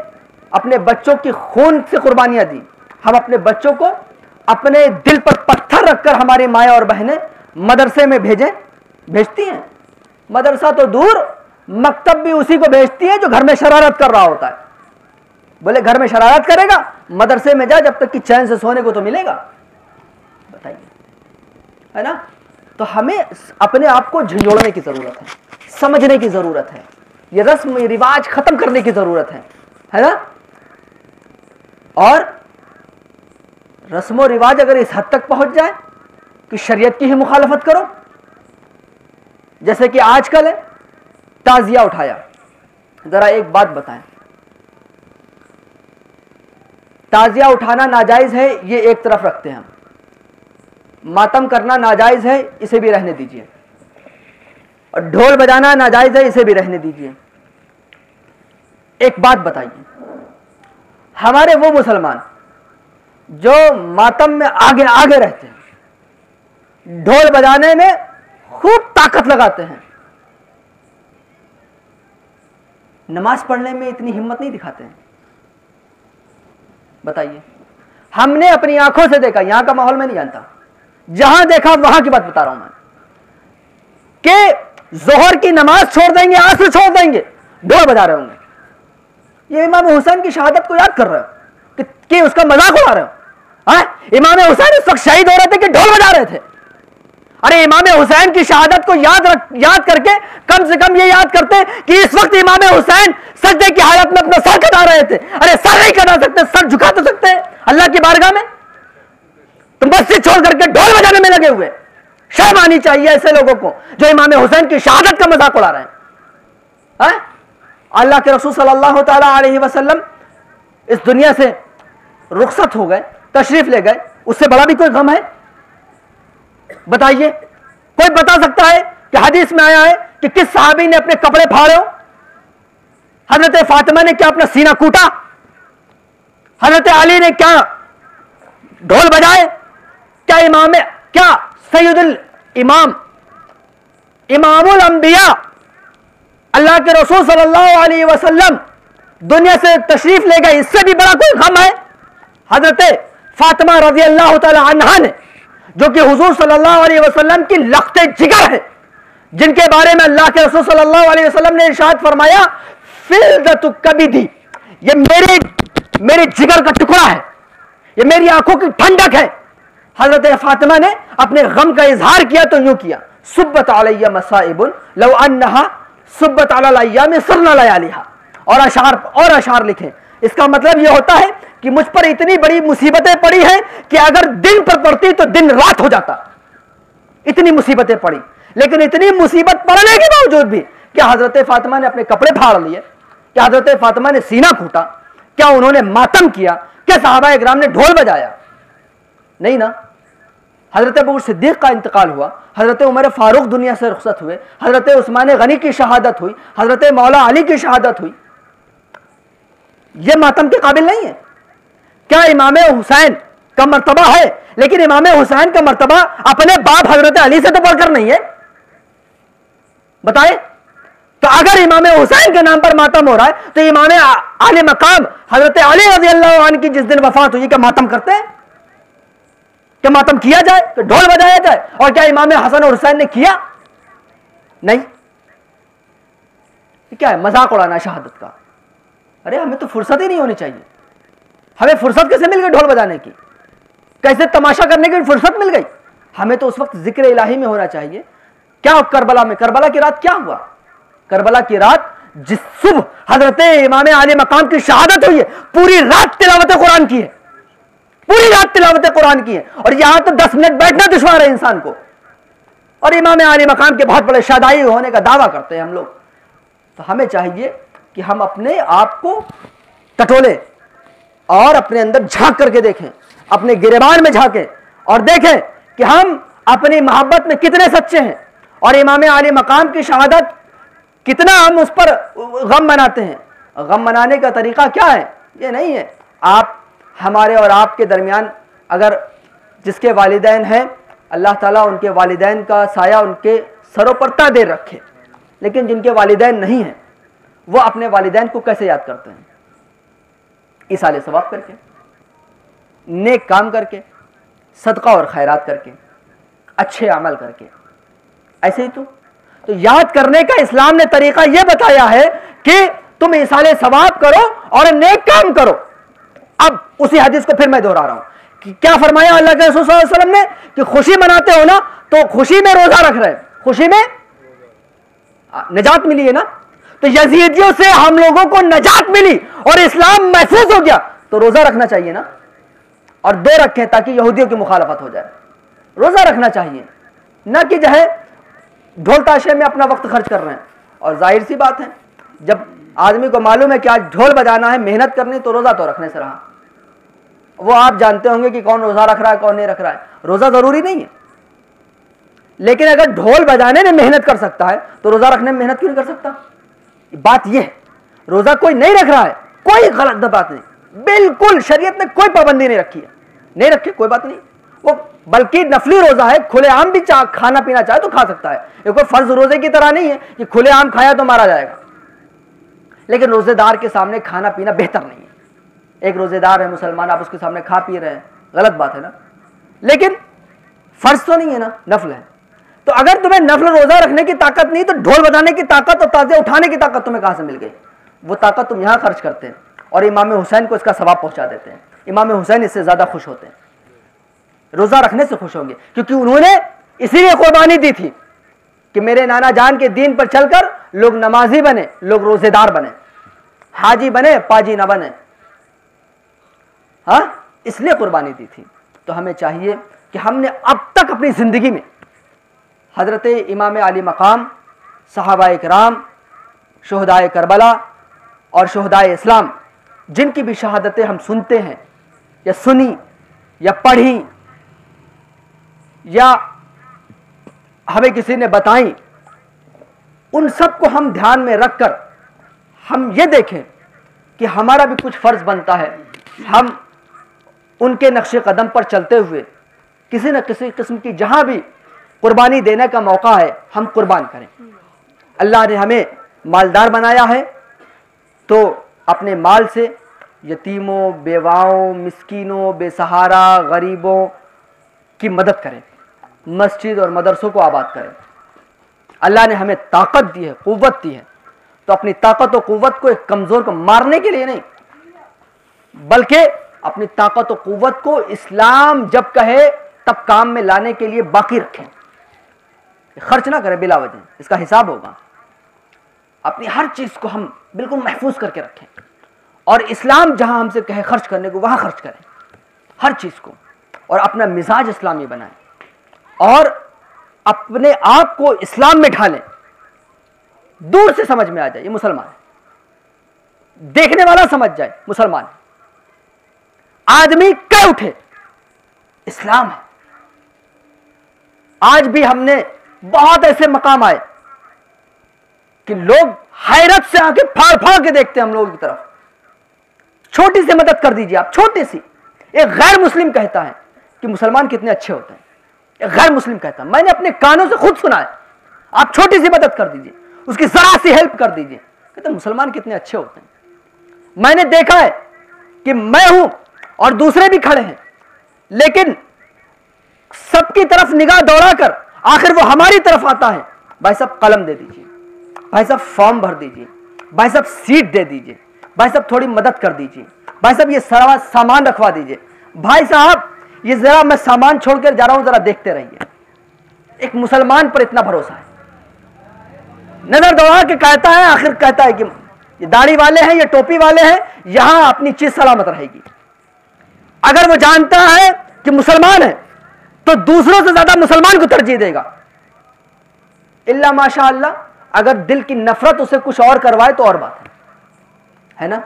اپنے بچوں کی خون سے قربانیاں دی۔ ہم اپنے بچوں کو اپنے دل پر پتھر رکھ کر ہماری مائیں اور بہنیں مدرسے میں بھیجیں، بھیجتی ہیں۔ مدرسہ تو دور، مکتب بھی اسی کو بھیجتی ہے جو گھر میں شرارت کر رہا ہوتا ہے۔ بولے گھر میں شرارت کرے گا؟ مدرسے میں جا، جب تک کہ چین سے سونے کو تو ملے گا۔ بتائیے، ہے نا؟ تو ہمیں اپنے آپ کو جھنجھوڑنے کی ضرورت ہے، سمجھنے کی ضرورت ہے۔ یہ رسم رواج ختم کرنے کی ضرورت ہے ہے نا؟ اور رسم و رواج اگر اس حد تک پہنچ جائے کہ شریعت کی ہی مخالفت کرو۔ جیسے کہ آج کل ہے، تازیہ اٹھایا۔ ذرا ایک بات بتائیں۔ تازیہ اٹھانا ناجائز ہے، یہ ایک طرف رکھتے ہیں ہم۔ ماتم کرنا ناجائز ہے، اسے بھی رہنے دیجیے اور ڈھول بجانا ناجائز ہے، اسے بھی رہنے دیجیے ایک بات بتائیے۔ ہمارے وہ مسلمان جو ماتم میں آگے آگے رہتے ہیں، ڈھول بجانے میں خوب طاقت لگاتے ہیں۔ نماز پڑھنے میں اتنی ہمت نہیں دکھاتے ہیں۔ بتائیے، ہم نے اپنی آنکھوں سے دیکھا، یہاں کا ماحول میں نہیں جانتا۔ جہاں دیکھا، وہاں کی بات بتا رہا ہوں میں۔ کہ زہر کی نماز چھوڑ دیں گے آنسو چھوڑ دیں گے، ڈھول بجا رہے ہوں گے۔ یہ امام حسین کی شہادت کو یاد کر رہے ہو، کہ اس کا مذاق اڑا رہے ہو۔ امام حسین اس وقت شہید ہو رہے تھے کہ ڈھول بجا رہے تھے۔ ارے امام حسین کی شہادت کو یاد رکھ یاد کر کے کم سے کم یہ یاد کرتے کہ اس وقت امام حسین سجدے کی حالت میں اپنا سر کٹا رہے تھے۔ ارے سر نہیں کٹا سکتے، سر جھکا تو سکتے۔ اللہ کی بارگاہ میں تم بس چھوڑ کر کے ڈھول بجانے میں لگے ہوئے۔ شرم آنی چاہیے ایسے لوگوں کو جو امام حسین کی شہادت کا مذاق اڑا رہے ہیں۔ ہاں؟ اللہ کے رسول صلی اللہ تعالی علیہ وسلم اس دنیا سے رخصت ہو گئے۔ تشریف لے گئے۔ اس سے بڑا بھی کوئی غم ہے؟ بتائیے، کوئی بتا سکتا ہے کہ حدیث میں آیا ہے کہ کس صحابی نے اپنے کپڑے پھاڑے ہو حضرت فاطمہ نے کیا اپنا سینہ کوٹا؟ حضرت علی نے کیا ڈھول بجائے؟ کیا امام، کیا سید الامام، امام الانبیاء؟ اللہ کے رسول صلی اللہ علیہ وسلم دنیا سے تشریف لے گئے، اس سے بھی بڑا کوئی غم ہے؟ حضرت فاطمہ رضی اللہ تعالی عنہ نے، جو کہ حضور صلی اللہ علیہ وسلم کی لخت جگر ہے جن کے بارے میں اللہ کے رسول صلی اللہ علیہ وسلم نے ارشاد فرمایا کبھی دی یہ میرے میرے جگر کا ٹکڑا ہے، یہ میری آنکھوں کی ٹھنڈک ہے۔ حضرت فاطمہ نے اپنے غم کا اظہار کیا تو یوں کیا، سبت علیہ مسائب، لو انہا سبت علی الایام سرنا لیالیہا۔ اور اشعار اور اشعار لکھیں۔ اس کا مطلب یہ ہوتا ہے کہ مجھ پر اتنی بڑی مصیبتیں پڑی ہیں کہ اگر دن پر پڑتی تو دن رات ہو جاتا۔ اتنی مصیبتیں پڑی۔ لیکن اتنی مصیبت پڑنے کے باوجود بھی کیا حضرت فاطمہ نے اپنے کپڑے پھاڑ لیے؟ کیا حضرت فاطمہ نے سینہ کھوٹا؟ کیا انہوں نے ماتم کیا؟ کیا صحابہ اکرام نے ڈھول بجایا؟ نہیں نا۔ حضرت ابو صدیق کا انتقال ہوا۔ حضرت عمر فاروق دنیا سے رخصت ہوئے۔ حضرت عثمان غنی کی شہادت ہوئی۔ حضرت مولا علی کی شہادت ہوئی۔ یہ ماتم کے قابل نہیں ہے۔ کیا امام حسین کا مرتبہ ہے؟ لیکن امام حسین کا مرتبہ اپنے باپ حضرت علی سے تو بڑھ کر نہیں ہے۔ بتائے تو اگر امام حسین کے نام پر ماتم ہو رہا ہے، تو امام علی مقام حضرت علی رضی اللہ عنہ کی جس دن وفات ہوئی، کیا ماتم کرتے ہیں؟ کیا ماتم کیا جائے؟ کہ ڈھول بجایا جائے؟ اور کیا امام حسن اور حسین نے کیا؟ نہیں۔ کیا ہے؟ مذاق اڑانا، شہادت کا۔ ارے، ہمیں تو فرصت ہی نہیں ہونی چاہیے۔ ہمیں فرصت کیسے مل گئی ڈھول بجانے کی؟ کیسے تماشا کرنے کی فرصت مل گئی؟ ہمیں تو اس وقت ذکر الہی میں ہونا چاہیے۔ کیا کربلا میں؟ کربلا کی رات کیا ہوا؟ کربلا کی رات جس صبح حضرت امام علی مقام کی شہادت ہوئی ہے، پوری رات تلاوت قرآن کی ہے۔ پوری رات تلاوت قرآن کی ہے۔ اور یہاں تو دس منٹ بیٹھنا دشوار ہے انسان کو۔ اور امام علی مقام کے بہت بڑے شادائی ہونے کا دعویٰ کرتے ہیں ہم لوگ۔ تو ہمیں چاہیے کہ ہم اپنے آپ کو ٹٹولے اور اپنے اندر جھانک کر کے دیکھیں، اپنے گریبان میں جھانکیں اور دیکھیں کہ ہم اپنی محبت میں کتنے سچے ہیں۔ اور امام علی مقام کی شہادت کتنا ہم اس پر غم مناتے ہیں۔ غم منانے کا طریقہ کیا ہے؟ یہ نہیں ہے۔ آپ ہمارے اور آپ کے درمیان اگر جس کے والدین ہیں، اللہ تعالیٰ ان کے والدین کا سایہ ان کے سروں پر تا دیر رکھے۔ لیکن جن کے والدین نہیں ہیں، وہ اپنے والدین کو کیسے یاد کرتے ہیں؟ اصال ثواب کر کے، نیک کام کر کے، صدقہ اور خیرات کر کے، اچھے عمل کر کے۔ ایسے ہی تو تو یاد کرنے کا اسلام نے طریقہ یہ بتایا ہے کہ تم اصال ثواب کرو اور نیک کام کرو۔ اب اسی حدیث کو پھر میں دہرا رہا ہوں کہ کیا فرمایا اللہ کے رسول صلی اللہ علیہ وسلم نے کہ خوشی مناتے ہو نا تو خوشی میں روزہ رکھ رہے، خوشی میں نجات ملی ہے نا۔ تو یزیدیوں سے ہم لوگوں کو نجات ملی اور اسلام محفوظ ہو گیا۔ تو روزہ رکھنا چاہیے نا۔ اور دو رکھیں تاکہ یہودیوں کی مخالفت ہو جائے۔ روزہ رکھنا چاہیے۔ نہ کہ جو ہے ڈھول تاشے میں اپنا وقت خرچ کر رہے ہیں۔ اور ظاہر سی بات ہے، جب آدمی کو معلوم ہے کہ آج ڈھول بجانا ہے، محنت کرنی تو روزہ تو رکھنے سے رہا۔ وہ آپ جانتے ہوں گے کہ کون روزہ رکھ رہا ہے، کون نہیں رکھ رہا ہے۔ روزہ ضروری نہیں ہے۔ لیکن اگر ڈھول بجانے میں محنت کر سکتا ہے، تو روزہ رکھنے میں محنت کیوں نہیں کر سکتا؟ بات یہ ہے، روزہ کوئی نہیں رکھ رہا ہے، کوئی غلط بات نہیں۔ بالکل شریعت نے کوئی پابندی نہیں رکھی ہے۔ نہیں رکھی، کوئی بات نہیں۔ وہ بلکہ نفلی روزہ ہے، کھلے عام بھی کھانا پینا چاہے تو کھا سکتا ہے۔ یہ کوئی فرض روزے کی طرح نہیں ہے کہ کھلے عام کھایا تو مارا جائے گا۔ لیکن روزے دار کے سامنے کھانا پینا بہتر نہیں ہے۔ ایک روزے دار ہے، مسلمان، آپ اس کے سامنے کھا پی رہے ہیں۔ غلط بات ہے نا۔ لیکن فرض تو نہیں ہے نا، نفل ہے۔ تو اگر تمہیں نفل روزہ رکھنے کی طاقت نہیں، تو ڈھول بجانے کی طاقت اور تازے اٹھانے کی طاقت تمہیں کہاں سے مل گئی؟ وہ طاقت تم یہاں خرچ کرتے ہیں اور امام حسین کو اس کا ثواب پہنچا دیتے ہیں۔ امام حسین اس سے زیادہ خوش ہوتے ہیں۔ روزہ رکھنے سے خوش ہوں گے، کیونکہ انہوں نے اسی لیے قربانی دی تھی کہ میرے نانا جان کے دین پر چل کر لوگ نمازی بنے، لوگ روزے دار بنے۔ حاجی بنے، پاجی نہ بنے۔ ہاں اس لیے قربانی دی تھی۔ تو ہمیں چاہیے کہ ہم نے اب تک اپنی زندگی میں حضرت امام علی مقام، صحابہ کرام شہدائے کربلا اور شہدائے اسلام، جن کی بھی شہادتیں ہم سنتے ہیں، یا سنی، یا پڑھی، یا ہمیں کسی نے بتائیں ان سب کو ہم دھیان میں رکھ کر ہم یہ دیکھیں کہ ہمارا بھی کچھ فرض بنتا ہے۔ ہم ان کے نقش قدم پر چلتے ہوئے کسی نہ کسی قسم کی جہاں بھی قربانی دینے کا موقع ہے، ہم قربان کریں۔ اللہ نے ہمیں مالدار بنایا ہے۔ تو اپنے مال سے یتیموں، بیواؤں، مسکینوں، بے سہارا، غریبوں کی مدد کریں۔ مسجد اور مدرسوں کو آباد کریں۔ اللہ نے ہمیں طاقت دی ہے، قوت دی ہے۔ تو اپنی طاقت و قوت کو ایک کمزور کو مارنے کے لیے نہیں، بلکہ اپنی طاقت و قوت کو اسلام جب کہے، تب کام میں لانے کے لیے باقی رکھیں۔ خرچ نہ کریں بلا وجہ اس کا حساب ہوگا۔ اپنی ہر چیز کو ہم بالکل محفوظ کر کے رکھیں۔ اور اسلام جہاں ہم سے کہے خرچ کرنے کو، وہاں خرچ کریں۔ ہر چیز کو۔ اور اپنا مزاج اسلامی بنائیں۔ اور اپنے آپ کو اسلام میں ڈھالیں۔ دور سے سمجھ میں آ جائے، یہ مسلمان ہے دیکھنے والا سمجھ جائے، مسلمان ہے آدمی کہ اٹھے، اسلام ہے۔ آج بھی ہم نے بہت ایسے مقام آئے کہ لوگ حیرت سے آ کے پھاڑ پھاڑ کے دیکھتے ہیں ہم لوگوں کی طرف۔ چھوٹی سی مدد کر دیجیے آپ، چھوٹی سی۔ ایک غیر مسلم کہتا ہے کہ مسلمان کتنے اچھے ہوتے ہیں۔ ایک غیر مسلم کہتا ہے، میں نے اپنے کانوں سے خود سنا ہے۔ آپ چھوٹی سی مدد کر دیجیے اس کی ذرا سی ہیلپ کر دیجیے کہتے ہیں مسلمان کتنے اچھے ہوتے ہیں۔ میں نے دیکھا ہے کہ میں ہوں اور دوسرے بھی کھڑے ہیں، لیکن سب کی طرف نگاہ دوڑا کر آخر وہ ہماری طرف آتا ہے۔ بھائی صاحب قلم دے دیجیے بھائی صاحب فارم بھر دیجیے بھائی صاحب سیٹ دے دیجیے بھائی صاحب تھوڑی مدد کر دیجیے بھائی صاحب یہ سارا سامان رکھوا دیجیے بھائی صاحب، یہ ذرا میں سامان چھوڑ کر جا رہا ہوں، ذرا دیکھتے رہیے۔ ایک مسلمان پر اتنا بھروسہ ہے۔ نظر دوڑا کے کہتا ہے، آخر کہتا ہے کہ یہ داڑھی والے ہیں، یہ ٹوپی والے ہیں، یہاں اپنی چیز سلامت رہے گی۔ اگر وہ جانتا ہے کہ مسلمان ہے تو دوسروں سے زیادہ مسلمان کو ترجیح دے گا۔ اللہ ماشاء اللہ اگر دل کی نفرت اسے کچھ اور کروائے تو اور بات ہے نا؟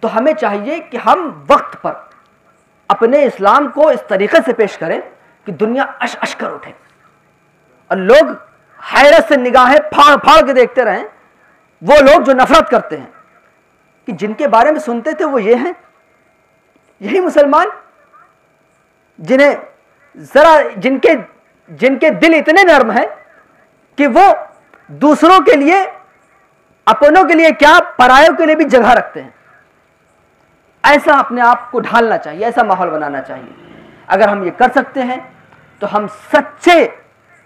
تو ہمیں چاہیے کہ ہم وقت پر اپنے اسلام کو اس طریقے سے پیش کریں کہ دنیا اش اش کر اٹھے۔ اور لوگ حیرت سے نگاہیں، پھاڑ پھاڑ کے دیکھتے رہیں۔ وہ لوگ جو نفرت کرتے ہیں، کہ جن کے بارے میں سنتے تھے وہ یہ ہیں، یہی مسلمان، جنہیں ذرا جن کے جن کے دل اتنے نرم ہیں کہ وہ دوسروں کے لیے، اپنوں کے لیے کیا پرایوں کے لیے بھی جگہ رکھتے ہیں۔ ایسا اپنے آپ کو ڈھالنا چاہیے، ایسا ماحول بنانا چاہیے۔ اگر ہم یہ کر سکتے ہیں تو ہم سچے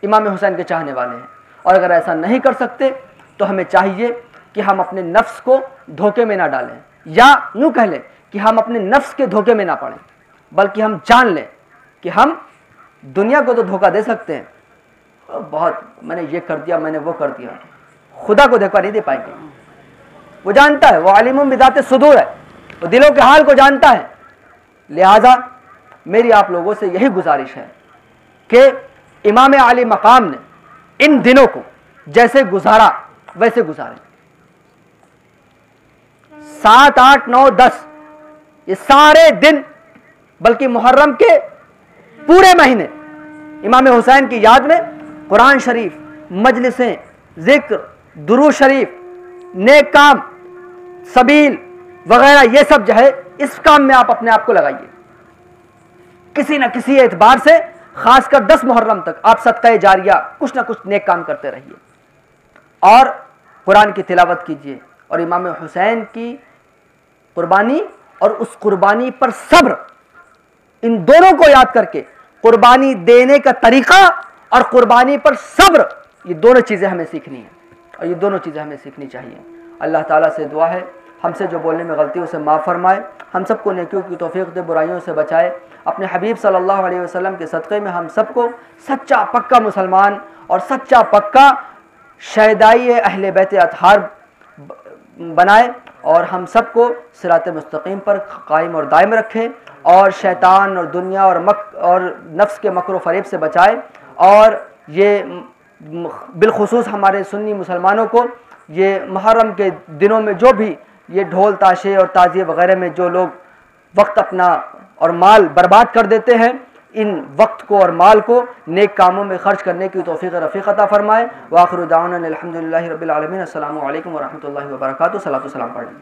امام حسین کے چاہنے والے ہیں۔ اور اگر ایسا نہیں کر سکتے تو ہمیں چاہیے کہ ہم اپنے نفس کو دھوکے میں نہ ڈالیں۔ یا یوں کہہ لیں کہ ہم اپنے نفس کے دھوکے میں نہ پڑیں، بلکہ ہم جان لیں کہ ہم دنیا کو تو دھوکہ دے سکتے ہیں۔ بہت میں نے یہ کر دیا، میں نے وہ کر دیا۔ خدا کو دھوکہ نہیں دے پائیں گے۔ وہ جانتا ہے، وہ عالم بذات صدور ہے۔ وہ دلوں کے حال کو جانتا ہے۔ لہذا میری آپ لوگوں سے یہی گزارش ہے کہ امام علی مقام نے ان دنوں کو جیسے گزارا، ویسے گزارے۔ سات، آٹھ، نو، دس، یہ سارے دن، بلکہ محرم کے پورے مہینے امام حسین کی یاد میں قرآن شریف، مجلسیں، ذکر درو شریف، نیک کام، سبیل وغیرہ یہ سب جو ہے، اس کام میں آپ اپنے آپ کو لگائیے۔ کسی نہ کسی اعتبار سے خاص کر دس محرم تک آپ صدقہ جاریہ کچھ نہ کچھ نیک کام کرتے رہیے۔ اور قرآن کی تلاوت کیجیے اور امام حسین کی قربانی اور اس قربانی پر صبر۔ ان دونوں کو یاد کر کے قربانی دینے کا طریقہ اور قربانی پر صبر، یہ دونوں چیزیں ہمیں سیکھنی ہیں اور یہ دونوں چیزیں ہمیں سیکھنی چاہیے۔ اللہ تعالیٰ سے دعا ہے، ہم سے جو بولنے میں غلطی اسے معاف فرمائے، ہم سب کو نیکیوں کی توفیق دے، برائیوں سے بچائے۔ اپنے حبیب صلی اللہ علیہ وسلم کے صدقے میں ہم سب کو سچا پکا مسلمان اور سچا پکا شہدائی اہل بیت اطہار بنائے اور ہم سب کو صراط مستقیم پر قائم اور دائم رکھے۔ اور شیطان اور دنیا اور مک، اور نفس کے مکر و فریب سے بچائے اور یہ بالخصوص ہمارے سنی مسلمانوں کو یہ محرم کے دنوں میں جو بھی یہ ڈھول تاشے اور تعزیے وغیرہ میں جو لوگ وقت اپنا اور مال برباد کر دیتے ہیں، ان وقت کو اور مال کو نیک کاموں میں خرچ کرنے کی توفیق رفیق عطا فرمائے۔ واخر دعوانا الحمدللہ رب العالمین۔ السلام علیکم ورحمۃ اللہ وبرکاتہ۔ صلاۃ السلام پڑھیں